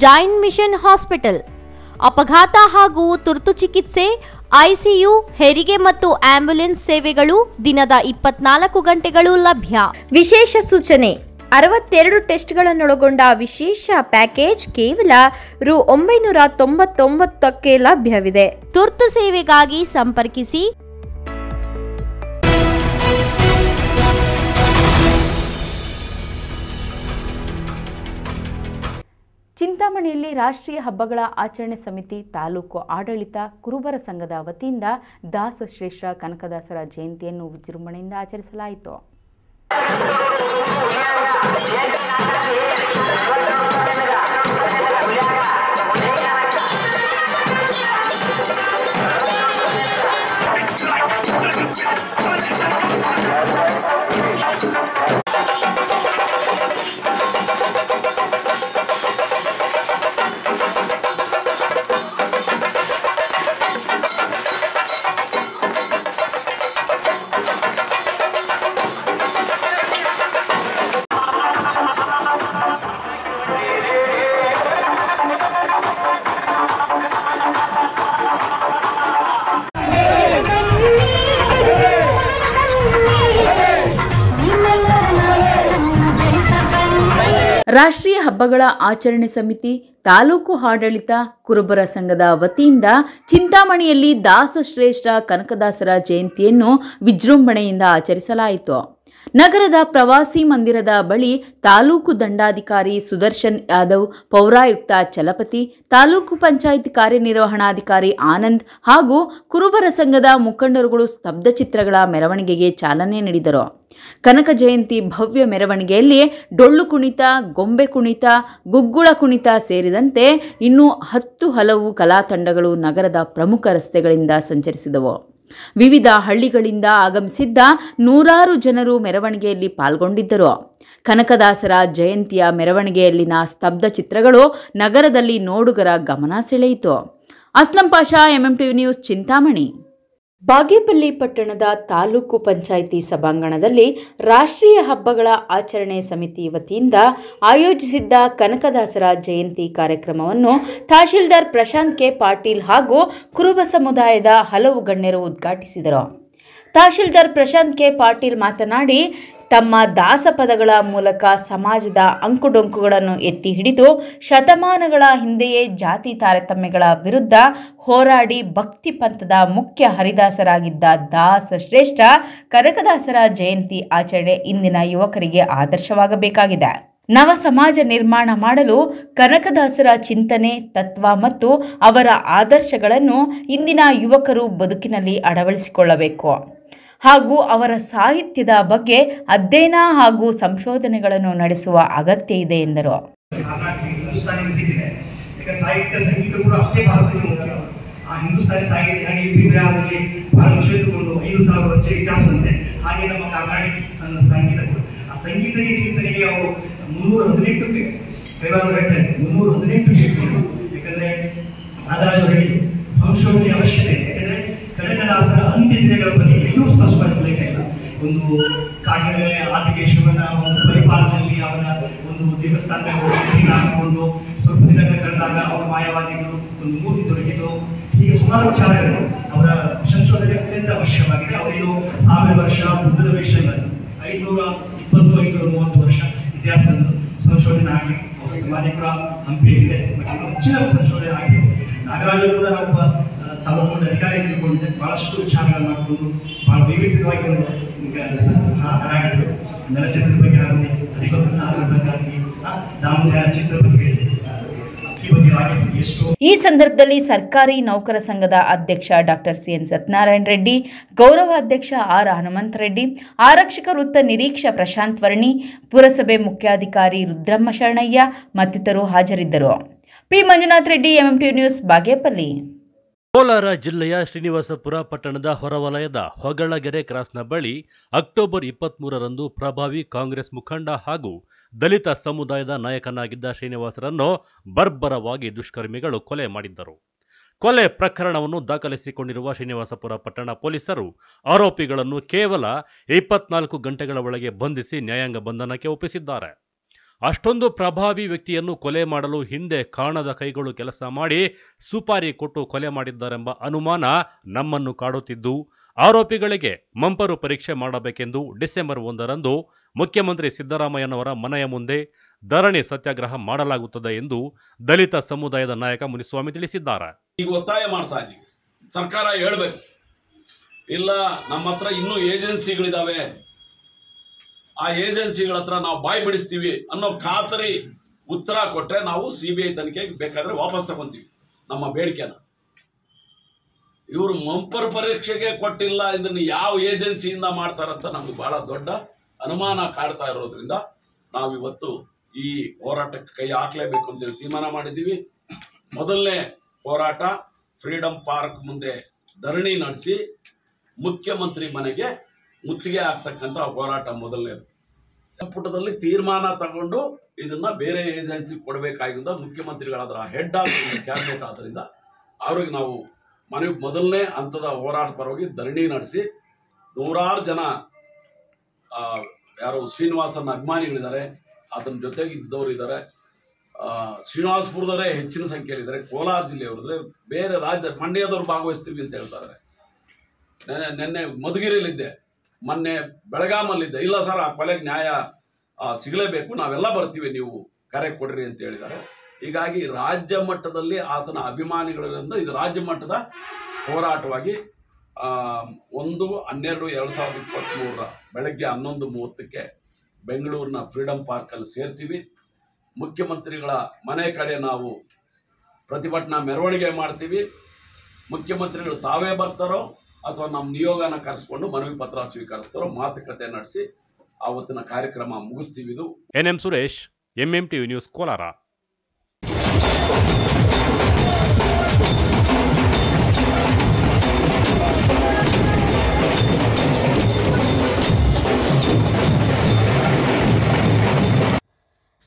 ಜಾಯಿನ್ ಮಿಷನ್ ಹಾಸ್ಪಿಟಲ್. ಅಪಘಾತ ಹಾಗೂ ತುರ್ತು ಚಿಕಿತ್ಸೆ, ಐಸಿಯು, ಹೆರಿಗೆ ಮತ್ತು ಆಂಬ್ಯುಲೆನ್ಸ್ ಸೇವೆಗಳು ದಿನದ ಇಪ್ಪತ್ನಾಲ್ಕು ಗಂಟೆಗಳು ಲಭ್ಯ. ವಿಶೇಷ ಸೂಚನೆ ಅರವತ್ತೆರಡು ಟೆಸ್ಟ್ಗಳನ್ನೊಳಗೊಂಡ ವಿಶೇಷ ಪ್ಯಾಕೇಜ್ ಕೇವಲ ರು ಒಂಬೈನೂರ ತೊಂಬತ್ತೊಂಬತ್ತಕ್ಕೆ ಲಭ್ಯವಿದೆ. ತುರ್ತು ಸೇವೆಗಾಗಿ ಸಂಪರ್ಕಿಸಿ. ಚಿಂತಾಮಣಿಯಲ್ಲಿ ರಾಷ್ಟ್ರೀಯ ಹಬ್ಬಗಳ ಆಚರಣೆ ಸಮಿತಿ ತಾಲೂಕು ಆಡಳಿತ ಕುರುಬರ ಸಂಘದ ವತಿಯಿಂದ ದಾಸಶ್ರೇಷ್ಠ ಕನಕದಾಸರ ಜಯಂತಿಯನ್ನು ವಿಜೃಂಭಣೆಯಿಂದ ಆಚರಿಸಲಾಯಿತು. गया ರಾಷ್ಟ್ರೀಯ ಹಬ್ಬಗಳ ಆಚರಣೆ ಸಮಿತಿ, ತಾಲೂಕು ಆಡಳಿತ, ಕುರುಬರ ಸಂಘದ ವತಿಯಿಂದ ಚಿಂತಾಮಣಿಯಲ್ಲಿ ದಾಸಶ್ರೇಷ್ಠ ಕನಕದಾಸರ ಜಯಂತಿಯನ್ನು ವಿಜೃಂಭಣೆಯಿಂದ ಆಚರಿಸಲಾಯಿತು. ನಗರದ ಪ್ರವಾಸಿ ಮಂದಿರದ ಬಳಿ ತಾಲೂಕು ದಂಡಾಧಿಕಾರಿ ಸುದರ್ಶನ್ ಯಾದವ್, ಪೌರಾಯುಕ್ತ ಚಲಪತಿ, ತಾಲೂಕು ಪಂಚಾಯತ್ ಕಾರ್ಯನಿರ್ವಹಣಾಧಿಕಾರಿ ಆನಂದ್ ಹಾಗೂ ಕುರುಬರ ಸಂಘದ ಮುಖಂಡರುಗಳು ಸ್ತಬ್ಧ ಚಿತ್ರಗಳ ಮೆರವಣಿಗೆಗೆ ಚಾಲನೆ ನೀಡಿದರು. ಕನಕ ಜಯಂತಿ ಭವ್ಯ ಮೆರವಣಿಗೆಯಲ್ಲಿ ಡೊಳ್ಳು ಕುಣಿತ, ಗೊಂಬೆ ಕುಣಿತ, ಗುಗ್ಗುಳ ಕುಣಿತ ಸೇರಿದಂತೆ ಇನ್ನೂ ಹತ್ತು ಹಲವು ಕಲಾ ತಂಡಗಳು ನಗರದ ಪ್ರಮುಖ ರಸ್ತೆಗಳಿಂದ ಸಂಚರಿಸಿದವು. ವಿವಿಧ ಹಳ್ಳಿಗಳಿಂದ ಆಗಮಿಸಿದ್ದ ನೂರಾರು ಜನರು ಮೆರವಣಿಗೆಯಲ್ಲಿ ಪಾಲ್ಗೊಂಡಿದ್ದರು. ಕನಕದಾಸರ ಜಯಂತಿಯ ಮೆರವಣಿಗೆಯಲ್ಲಿನ ಸ್ತಬ್ಧ ಚಿತ್ರಗಳು ನಗರದಲ್ಲಿ ನೋಡುಗರ ಗಮನ ಸೆಳೆಯಿತು. Aslam Pasha MMTV news Chintamani. Bagepalli ಪಟ್ಟಣದ ತಾಲೂಕು ಪಂಚಾಯಿತಿ ಸಭಾಂಗಣದಲ್ಲಿ ರಾಷ್ಟ್ರೀಯ ಹಬ್ಬಗಳ ಆಚರಣೆ ಸಮಿತಿ ವತಿಯಿಂದ ಆಯೋಜಿಸಿದ್ದ ಕನಕದಾಸರ ಜಯಂತಿ ಕಾರ್ಯಕ್ರಮವನ್ನು ತಹಶೀಲ್ದಾರ್ ಪ್ರಶಾಂತ್ ಕೆ ಪಾಟೀಲ್ ಹಾಗೂ ಕುರುಬ ಸಮುದಾಯದ ಹಲವು ಗಣ್ಯರು ಉದ್ಘಾಟಿಸಿದರು. ತಹಶೀಲ್ದಾರ್ ಪ್ರಶಾಂತ್ ಕೆ ಪಾಟೀಲ್ ಮಾತನಾಡಿ ತಮ್ಮ ದಾಸಪದಗಳ ಮೂಲಕ ಸಮಾಜದ ಅಂಕುಡೊಂಕುಗಳನ್ನು ಎತ್ತಿ ಹಿಡಿದು ಶತಮಾನಗಳ ಹಿಂದೆಯೇ ಜಾತಿ ತಾರತಮ್ಯಗಳ ವಿರುದ್ಧ ಹೋರಾಡಿ ಭಕ್ತಿ ಪಂಥದ ಮುಖ್ಯ ಹರಿದಾಸರಾಗಿದ್ದ ದಾಸ ಶ್ರೇಷ್ಠ ಕನಕದಾಸರ ಜಯಂತಿ ಆಚರಣೆ ಇಂದಿನ ಯುವಕರಿಗೆ ಆದರ್ಶವಾಗಬೇಕಾಗಿದೆ. ನವ ಸಮಾಜ ನಿರ್ಮಾಣ ಮಾಡಲು ಕನಕದಾಸರ ಚಿಂತನೆ, ತತ್ವ ಮತ್ತು ಅವರ ಆದರ್ಶಗಳನ್ನು ಇಂದಿನ ಯುವಕರು ಬದುಕಿನಲ್ಲಿ ಅಳವಡಿಸಿಕೊಳ್ಳಬೇಕು. ಹಾಗೂ ಅವರ ಸಾಹಿತ್ಯದ ಬಗ್ಗೆ ಅಧ್ಯಯನ ಹಾಗೂ ಸಂಶೋಧನೆಗಳನ್ನು ನಡೆಸುವ ಅಗತ್ಯ ಇದೆ ಎಂದರು. ಸಂಗೀತ ಆ ಹಿಂದೂಸ್ತಾನಿ ಸಾಹಿತ್ಯ ಹಾಗೆ ಯು ಪಿ ಬಿಹಾರದಲ್ಲಿ ವರ್ಷ ಇತಿಹಾಸ ಹಾಗೆ ನಮ್ಮ ಕರ್ನಾಟಕ ಸಂಗೀತ ಆ ಸಂಗೀತಕ್ಕೆ ಕೀರ್ತನೆಗೆ ಅವರು ಮುನ್ನೂರ ಬೆಟ್ಟೆ ಮುನ್ನೂರ ಸಂಶೋಧನೆ ಅವಶ್ಯಕತೆ ಇದೆ. ಒಂದು ಆದಿಗೆ ಶಿವನ ಒಂದು ಪರಿಪಾಲನೆಯಲ್ಲಿ ಅವನ ಒಂದು ದೇವಸ್ಥಾನದ ಹಾಕಿಕೊಂಡು ಸ್ವಲ್ಪ ದಿನಗಳ ಕಳೆದಾಗ ಅವರು ಮಾಯವಾಗಿದ್ದು, ಒಂದು ಮೂರ್ತಿ ದೊರಕಿತು ಹೀಗೆ ಸುಮಾರು ವಿಚಾರಗಳು ಅವರ ಸಂಶೋಧನೆ ಅತ್ಯಂತ ಅವಶ್ಯವಾಗಿದೆ. ಅವರೇನು ಸಾವಿರ ವರ್ಷ ಬುದ್ಧರ ವಿಷಯ ಐನೂರ ಇಪ್ಪತ್ತು ಐನೂರ ಮೂವತ್ತು ವರ್ಷ ಇತಿಹಾಸದ ಸಂಶೋಧನೆ ಆಗಿ ಅವರ ಸಮಾಧಿ ಕೂಡ ಹಂಪಿಯಲ್ಲಿದೆ. ಹೆಚ್ಚಿನ ಸಂಶೋಧನೆ ಆಗಿದೆ. ನಾಗರಾಜರು ಕೂಡ ಒಬ್ಬ ತಾಲೂಕು ಅಧಿಕಾರಿ ತಿಳ್ಕೊಂಡಿದ್ದೆ ಬಹಳಷ್ಟು ವಿಚಾರಗಳನ್ನು ಮಾಡಿಕೊಂಡು ಬಹಳ ವೈವಿಧ್ಯವಾಗಿ ಸ- ಹಾ- ಬಗ್ಗೆ ಆಗಲಿ ಹರಿಭಕ್ತ ಸಾಗರ ಬಗ್ಗೆ ಆಗಲಿ ದಾಮೋದರ ಚಿತ್ರ ಬಗ್ಗೆ ಈ ಸಂದರ್ಭದಲ್ಲಿ ಸರ್ಕಾರಿ ನೌಕರ ಸಂಘದ ಅಧ್ಯಕ್ಷ ಡಾಕ್ಟರ್ ಸಿಎನ್ ಸತ್ಯನಾರಾಯಣ ರೆಡ್ಡಿ, ಗೌರವ ಅಧ್ಯಕ್ಷ ಆರ್ ಹನುಮಂತ ರೆಡ್ಡಿ, ಆರಕ್ಷಕ ವೃತ್ತ ನಿರೀಕ್ಷ ಪ್ರಶಾಂತ್ ವರ್ಣಿ, ಪುರಸಭೆ ಮುಖ್ಯಾಧಿಕಾರಿ ರುದ್ರಮ್ಮ ಶರಣಯ್ಯ ಮತ್ತಿತರರು ಹಾಜರಿದ್ದರು. P Manjunath Reddy MMT news Bagepalli. Kolar ಜಿಲ್ಲೆಯ ಶ್ರೀನಿವಾಸಪುರ ಪಟ್ಟಣದ ಹೊರವಲಯದ ಹೊಗಳಗೆರೆ ಕ್ರಾಸ್ನ ಬಳಿ ಅಕ್ಟೋಬರ್ ಇಪ್ಪತ್ಮೂರರಂದು ಪ್ರಭಾವಿ ಕಾಂಗ್ರೆಸ್ ಮುಖಂಡ ಹಾಗೂ ದಲಿತ ಸಮುದಾಯದ ನಾಯಕನಾಗಿದ್ದ ಶ್ರೀನಿವಾಸರನ್ನು ಬರ್ಬರವಾಗಿ ದುಷ್ಕರ್ಮಿಗಳು ಕೊಲೆ ಮಾಡಿದ್ದರು. ಕೊಲೆ ಪ್ರಕರಣವನ್ನು ದಾಖಲಿಸಿಕೊಂಡಿರುವ ಶ್ರೀನಿವಾಸಪುರ ಪಟ್ಟಣ ಪೊಲೀಸರು ಆರೋಪಿಗಳನ್ನು ಕೇವಲ ಇಪ್ಪತ್ನಾಲ್ಕು ಗಂಟೆಗಳ ಒಳಗೆ ಬಂಧಿಸಿ ನ್ಯಾಯಾಂಗ ಬಂಧನಕ್ಕೆ ಒಪ್ಪಿಸಿದ್ದಾರೆ. ಅಷ್ಟೊಂದು ಪ್ರಭಾವಿ ವ್ಯಕ್ತಿಯನ್ನು ಕೊಲೆ ಮಾಡಲು ಹಿಂದೆ ಕಾಣದ ಕೈಗಳು ಕೆಲಸ ಮಾಡಿ ಸುಪಾರಿ ಕೊಟ್ಟು ಕೊಲೆ ಮಾಡಿದ್ದಾರೆಂಬ ಅನುಮಾನ ನಮ್ಮನ್ನು ಕಾಡುತ್ತಿದ್ದು, ಆರೋಪಿಗಳಿಗೆ ಮಂಪರು ಪರೀಕ್ಷೆ ಮಾಡಬೇಕೆಂದು ಡಿಸೆಂಬರ್ ಒಂದರಂದು ಮುಖ್ಯಮಂತ್ರಿ ಸಿದ್ದರಾಮಯ್ಯನವರ ಮನೆಯ ಮುಂದೆ ಧರಣಿ ಸತ್ಯಾಗ್ರಹ ಮಾಡಲಾಗುತ್ತದೆ ಎಂದು ದಲಿತ ಸಮುದಾಯದ ನಾಯಕ ಮುನಿಸ್ವಾಮಿ ತಿಳಿಸಿದ್ದಾರೆ. ಈಗ ಒತ್ತಾಯ ಮಾಡ್ತಾ ಇದ್ದೀವಿ. ಸರ್ಕಾರ ಹೇಳಬೇಕು. ಇಲ್ಲ, ನಮ್ಮ ಹತ್ರ ಇನ್ನೂ ಏಜೆನ್ಸಿಗಳಿದಾವೆ. ಆ ಏಜೆನ್ಸಿಗಳ ಹತ್ರ ನಾವು ಬಾಯಿ ಬಿಡಿಸ್ತೀವಿ ಅನ್ನೋ ಖಾತರಿ ಉತ್ತರ ಕೊಟ್ಟರೆ ನಾವು ಸಿ ಬಿ ಐ ತನಿಖೆಗೆ ಬೇಕಾದ್ರೆ ವಾಪಸ್ ತಗೊಂತೀವಿ. ನಮ್ಮ ಬೇಡಿಕೆನ. ಇವರು ಮಂಪರ್ ಪರೀಕ್ಷೆಗೆ ಕೊಟ್ಟಿಲ್ಲ, ಇದನ್ನು ಯಾವ ಏಜೆನ್ಸಿಯಿಂದ ಮಾಡ್ತಾರಂತ ನಮ್ಗೆ ಬಹಳ ದೊಡ್ಡ ಅನುಮಾನ ಕಾಡ್ತಾ ಇರೋದ್ರಿಂದ ನಾವು ಇವತ್ತು ಈ ಹೋರಾಟಕ್ಕೆ ಕೈ ಹಾಕ್ಲೇಬೇಕು ಅಂತೇಳಿ ತೀರ್ಮಾನ ಮಾಡಿದ್ದೀವಿ. ಮೊದಲನೇ ಹೋರಾಟ ಫ್ರೀಡಂ ಪಾರ್ಕ್ ಮುಂದೆ ಧರಣಿ ನಡೆಸಿ ಮುಖ್ಯಮಂತ್ರಿ ಮನೆಗೆ ಮುತ್ತಿಗೆ ಆಗ್ತಕ್ಕಂಥ ಹೋರಾಟ ಮೊದಲನೇದು. ಸಂಪುಟದಲ್ಲಿ ತೀರ್ಮಾನ ತಗೊಂಡು ಇದನ್ನ ಬೇರೆ ಏಜೆನ್ಸಿ ಕೊಡಬೇಕಾಗಿದ್ದ ಮುಖ್ಯಮಂತ್ರಿಗಳಾದ್ರ ಹೆಡ್ ಆದ್ರಿಂದ ಕ್ಯಾಬಿನೆಟ್ ಆದ್ರಿಂದ ಅವ್ರಿಗೆ ನಾವು ಮನೆ ಮೊದಲನೇ ಹಂತದ ಹೋರಾಟ ಪರವಾಗಿ ಧರಣಿ ನಡೆಸಿ ನೂರಾರು ಜನ ಯಾರು ಶ್ರೀನಿವಾಸನ ಅಭಿಮಾನಿಗಳಿದ್ದಾರೆ ಅದನ್ನ ಜೊತೆಗೆ ಇದ್ದವರು ಇದ್ದಾರೆ. ಶ್ರೀನಿವಾಸಪುರದವರೇ ಹೆಚ್ಚಿನ ಸಂಖ್ಯೆಯಲ್ಲಿದ್ದಾರೆ. ಕೋಲಾರ ಜಿಲ್ಲೆಯವರಿದ್ರೆ ಬೇರೆ ರಾಜ್ಯ ಮಂಡ್ಯದವ್ರು ಭಾಗವಹಿಸ್ತೀವಿ ಅಂತ ಹೇಳ್ತಾರೆ. ನೆನ್ನೆ, ನಿನ್ನೆ ಮಧುಗಿರಿಯಲ್ಲಿದ್ದೆ. ಮೊನ್ನೆ ಬೆಳಗಾಮಲ್ಲಿದ್ದ ಇಲ್ಲ ಸರ್, ಆ ಕೊಲೆಗೆ ನ್ಯಾಯ ಸಿಗಲೇಬೇಕು, ನಾವೆಲ್ಲ ಬರ್ತೀವಿ, ನೀವು ಕರೆ ಕೊಡ್ರಿ ಅಂತ ಹೇಳಿದ್ದಾರೆ. ಹೀಗಾಗಿ ರಾಜ್ಯ ಮಟ್ಟದಲ್ಲಿ ಆತನ ಅಭಿಮಾನಿಗಳಿಂದ ಇದು ರಾಜ್ಯ ಮಟ್ಟದ ಹೋರಾಟವಾಗಿ ಒಂದು, ಹನ್ನೆರಡು, ಎರಡು ಸಾವಿರದ ಇಪ್ಪತ್ತ್ಮೂರರ ಬೆಳಗ್ಗೆ ಹನ್ನೊಂದು ಮೂವತ್ತಕ್ಕೆ ಬೆಂಗಳೂರಿನ ಫ್ರೀಡಂ ಪಾರ್ಕಲ್ಲಿ ಸೇರ್ತೀವಿ. ಮುಖ್ಯಮಂತ್ರಿಗಳ ಮನೆ ಕಡೆ ನಾವು ಪ್ರತಿಭಟನಾ ಮೆರವಣಿಗೆ ಮಾಡ್ತೀವಿ. ಮುಖ್ಯಮಂತ್ರಿಗಳು ತಾವೇ ಬರ್ತಾರೋ ಅಥವಾ ನಮ್ಮ ನಿಯೋಗನ ಕರೆಸ್ಕೊಂಡು ಮನವಿ ಪತ್ರ ಸ್ವೀಕರಿಸ್ತಾರೋ ಮಾತುಕತೆ ನಡೆಸಿ ಆವತ್ತಿನ ಕಾರ್ಯಕ್ರಮ ಮುಗಿಸ್ತೀವಿ ಇದು. N M Suresh MM TV news Kolar.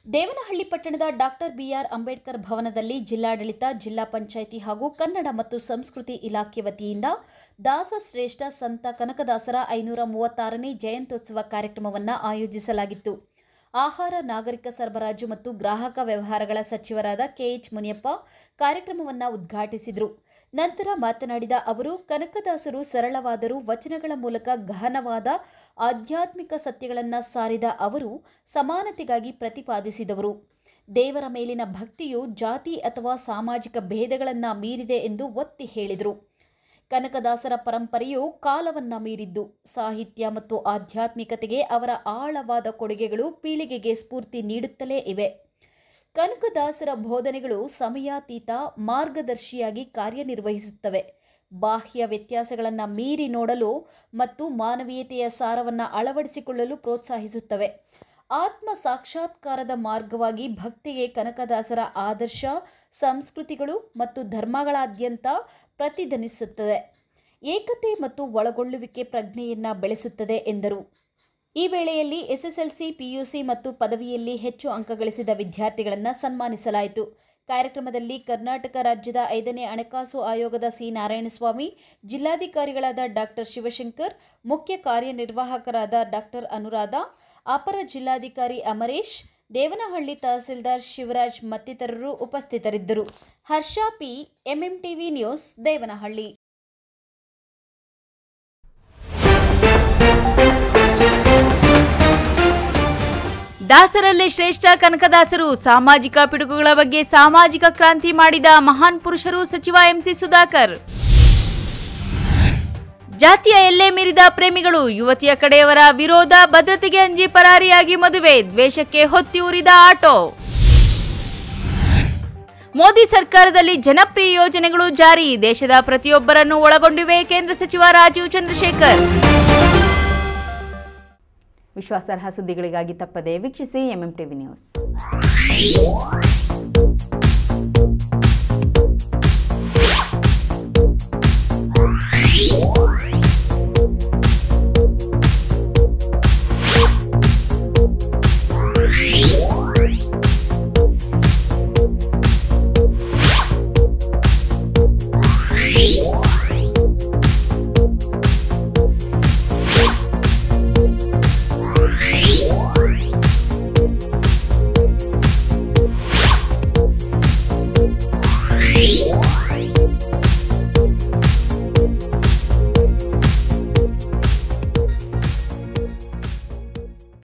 Devanahalli ಪಟ್ಟಣದ ಡಾಕ್ಟರ್ ಬಿಆರ್ ಅಂಬೇಡ್ಕರ್ ಭವನದಲ್ಲಿ ಜಿಲ್ಲಾಡಳಿತ ಜಿಲ್ಲಾ ಪಂಚಾಯಿತಿ ಹಾಗೂ ಕನ್ನಡ ಮತ್ತು ಸಂಸ್ಕೃತಿ ಇಲಾಖೆ ವತಿಯಿಂದ ದಾಸಶ್ರೇಷ್ಠ ಸಂತ ಕನಕದಾಸರ ಐನೂರ ಮೂವತ್ತಾರನೇ ಜಯಂತ್ಯೋತ್ಸವ ಕಾರ್ಯಕ್ರಮವನ್ನು ಆಯೋಜಿಸಲಾಗಿತ್ತು. ಆಹಾರ, ನಾಗರಿಕ ಸರಬರಾಜು ಮತ್ತು ಗ್ರಾಹಕ ವ್ಯವಹಾರಗಳ ಸಚಿವರಾದ ಕೆಎಚ್ ಮುನಿಯಪ್ಪ ಕಾರ್ಯಕ್ರಮವನ್ನು ಉದ್ಘಾಟಿಸಿದರು. ನಂತರ ಮಾತನಾಡಿದ ಅವರು, ಕನಕದಾಸರು ಸರಳವಾದರೂ ವಚನಗಳ ಮೂಲಕ ಗಹನವಾದ ಆಧ್ಯಾತ್ಮಿಕ ಸತ್ಯಗಳನ್ನು ಸಾರಿದ ಅವರು ಸಮಾನತೆಗಾಗಿ ಪ್ರತಿಪಾದಿಸಿದವರು. ದೇವರ ಮೇಲಿನ ಭಕ್ತಿಯು ಜಾತಿ ಅಥವಾ ಸಾಮಾಜಿಕ ಭೇದಗಳನ್ನು ಮೀರಿದೆ ಎಂದು ಒತ್ತಿ ಹೇಳಿದರು. ಕನಕದಾಸರ ಪರಂಪರೆಯು ಕಾಲವನ್ನ ಮೀರಿದ್ದು, ಸಾಹಿತ್ಯ ಮತ್ತು ಆಧ್ಯಾತ್ಮಿಕತೆಗೆ ಅವರ ಆಳವಾದ ಕೊಡುಗೆಗಳು ಪೀಳಿಗೆಗೆ ಸ್ಫೂರ್ತಿ ನೀಡುತ್ತಲೇ ಇವೆ. ಕನಕದಾಸರ ಬೋಧನೆಗಳು ಸಮಯಾತೀತ, ಮಾರ್ಗದರ್ಶಿಯಾಗಿ ಕಾರ್ಯನಿರ್ವಹಿಸುತ್ತವೆ. ಬಾಹ್ಯ ವ್ಯತ್ಯಾಸಗಳನ್ನು ಮೀರಿ ನೋಡಲು ಮತ್ತು ಮಾನವೀಯತೆಯ ಸಾರವನ್ನು ಅಳವಡಿಸಿಕೊಳ್ಳಲು ಪ್ರೋತ್ಸಾಹಿಸುತ್ತವೆ. ಆತ್ಮ ಸಾಕ್ಷಾತ್ಕಾರದ ಮಾರ್ಗವಾಗಿ ಭಕ್ತಿಗೆ ಕನಕದಾಸರ ಆದರ್ಶ, ಸಂಸ್ಕೃತಿಗಳು ಮತ್ತು ಧರ್ಮಗಳಾದ್ಯಂತ ಪ್ರತಿಧ್ವನಿಸುತ್ತದೆ. ಏಕತೆ ಮತ್ತು ಒಳಗೊಳ್ಳುವಿಕೆ ಪ್ರಜ್ಞೆಯನ್ನು ಬೆಳೆಸುತ್ತದೆ ಎಂದರು. ಈ ವೇಳೆಯಲ್ಲಿ ಎಸ್ಎಸ್ಎಲ್ಸಿ, ಪಿಯುಸಿ ಮತ್ತು ಪದವಿಯಲ್ಲಿ ಹೆಚ್ಚು ಅಂಕ ಗಳಿಸಿದ ವಿದ್ಯಾರ್ಥಿಗಳನ್ನು ಸನ್ಮಾನಿಸಲಾಯಿತು. ಕಾರ್ಯಕ್ರಮದಲ್ಲಿ ಕರ್ನಾಟಕ ರಾಜ್ಯದ ಐದನೇ ಹಣಕಾಸು ಆಯೋಗದ ಸಿ. ನಾರಾಯಣಸ್ವಾಮಿ, ಜಿಲ್ಲಾಧಿಕಾರಿಗಳಾದ ಡಾಕ್ಟರ್ ಶಿವಶಂಕರ್, ಮುಖ್ಯ ಕಾರ್ಯನಿರ್ವಾಹಕರಾದ ಡಾಕ್ಟರ್ ಅನುರಾಧ, ಅಪರ ಜಿಲ್ಲಾಧಿಕಾರಿ ಅಮರೇಶ್ ದೇವನಹಳ್ಳಿ ತಹಸೀಲ್ದಾರ್ ಶಿವರಾಜ್ ಮತ್ತಿತರರು ಉಪಸ್ಥಿತರಿದ್ದರು. Harsha P, MMTV news, Devanahalli. ದಾಸರಲ್ಲೇ ಶ್ರೇಷ್ಠ ಕನಕದಾಸರು ಸಾಮಾಜಿಕ ಪಿಡುಗುಗಳ ಬಗ್ಗೆ ಸಾಮಾಜಿಕ ಕ್ರಾಂತಿ ಮಾಡಿದ ಮಹಾನ್ ಪುರುಷರು ಸಚಿವ ಎಂಸಿ ಸುಧಾಕರ್. ಜಾತಿಯ ಎಲ್ಲೆ ಮೀರಿದ ಪ್ರೇಮಿಗಳು, ಯುವತಿಯ ಕಡೆಯವರ ವಿರೋಧ, ಭದ್ರತೆಗೆ ಅಂಜಿ ಪರಾರಿಯಾಗಿ ಮದುವೆ, ದ್ವೇಷಕ್ಕೆ ಹೊತ್ತಿ ಉರಿದ ಆಟೋ. ಮೋದಿ ಸರ್ಕಾರದಲ್ಲಿ ಜನಪ್ರಿಯ ಯೋಜನೆಗಳು ಜಾರಿ, ದೇಶದ ಪ್ರತಿಯೊಬ್ಬರನ್ನು ಒಳಗೊಂಡಿವೆ ಕೇಂದ್ರ ಸಚಿವ ರಾಜೀವ್ ಚಂದ್ರಶೇಖರ್. ವಿಶ್ವಾಸಾರ್ಹ ಸುದ್ದಿಗಳಿಗಾಗಿ ತಪ್ಪದೆ ವೀಕ್ಷಿಸಿ ಎಂಎಂ ಟಿವಿ ನ್ಯೂಸ್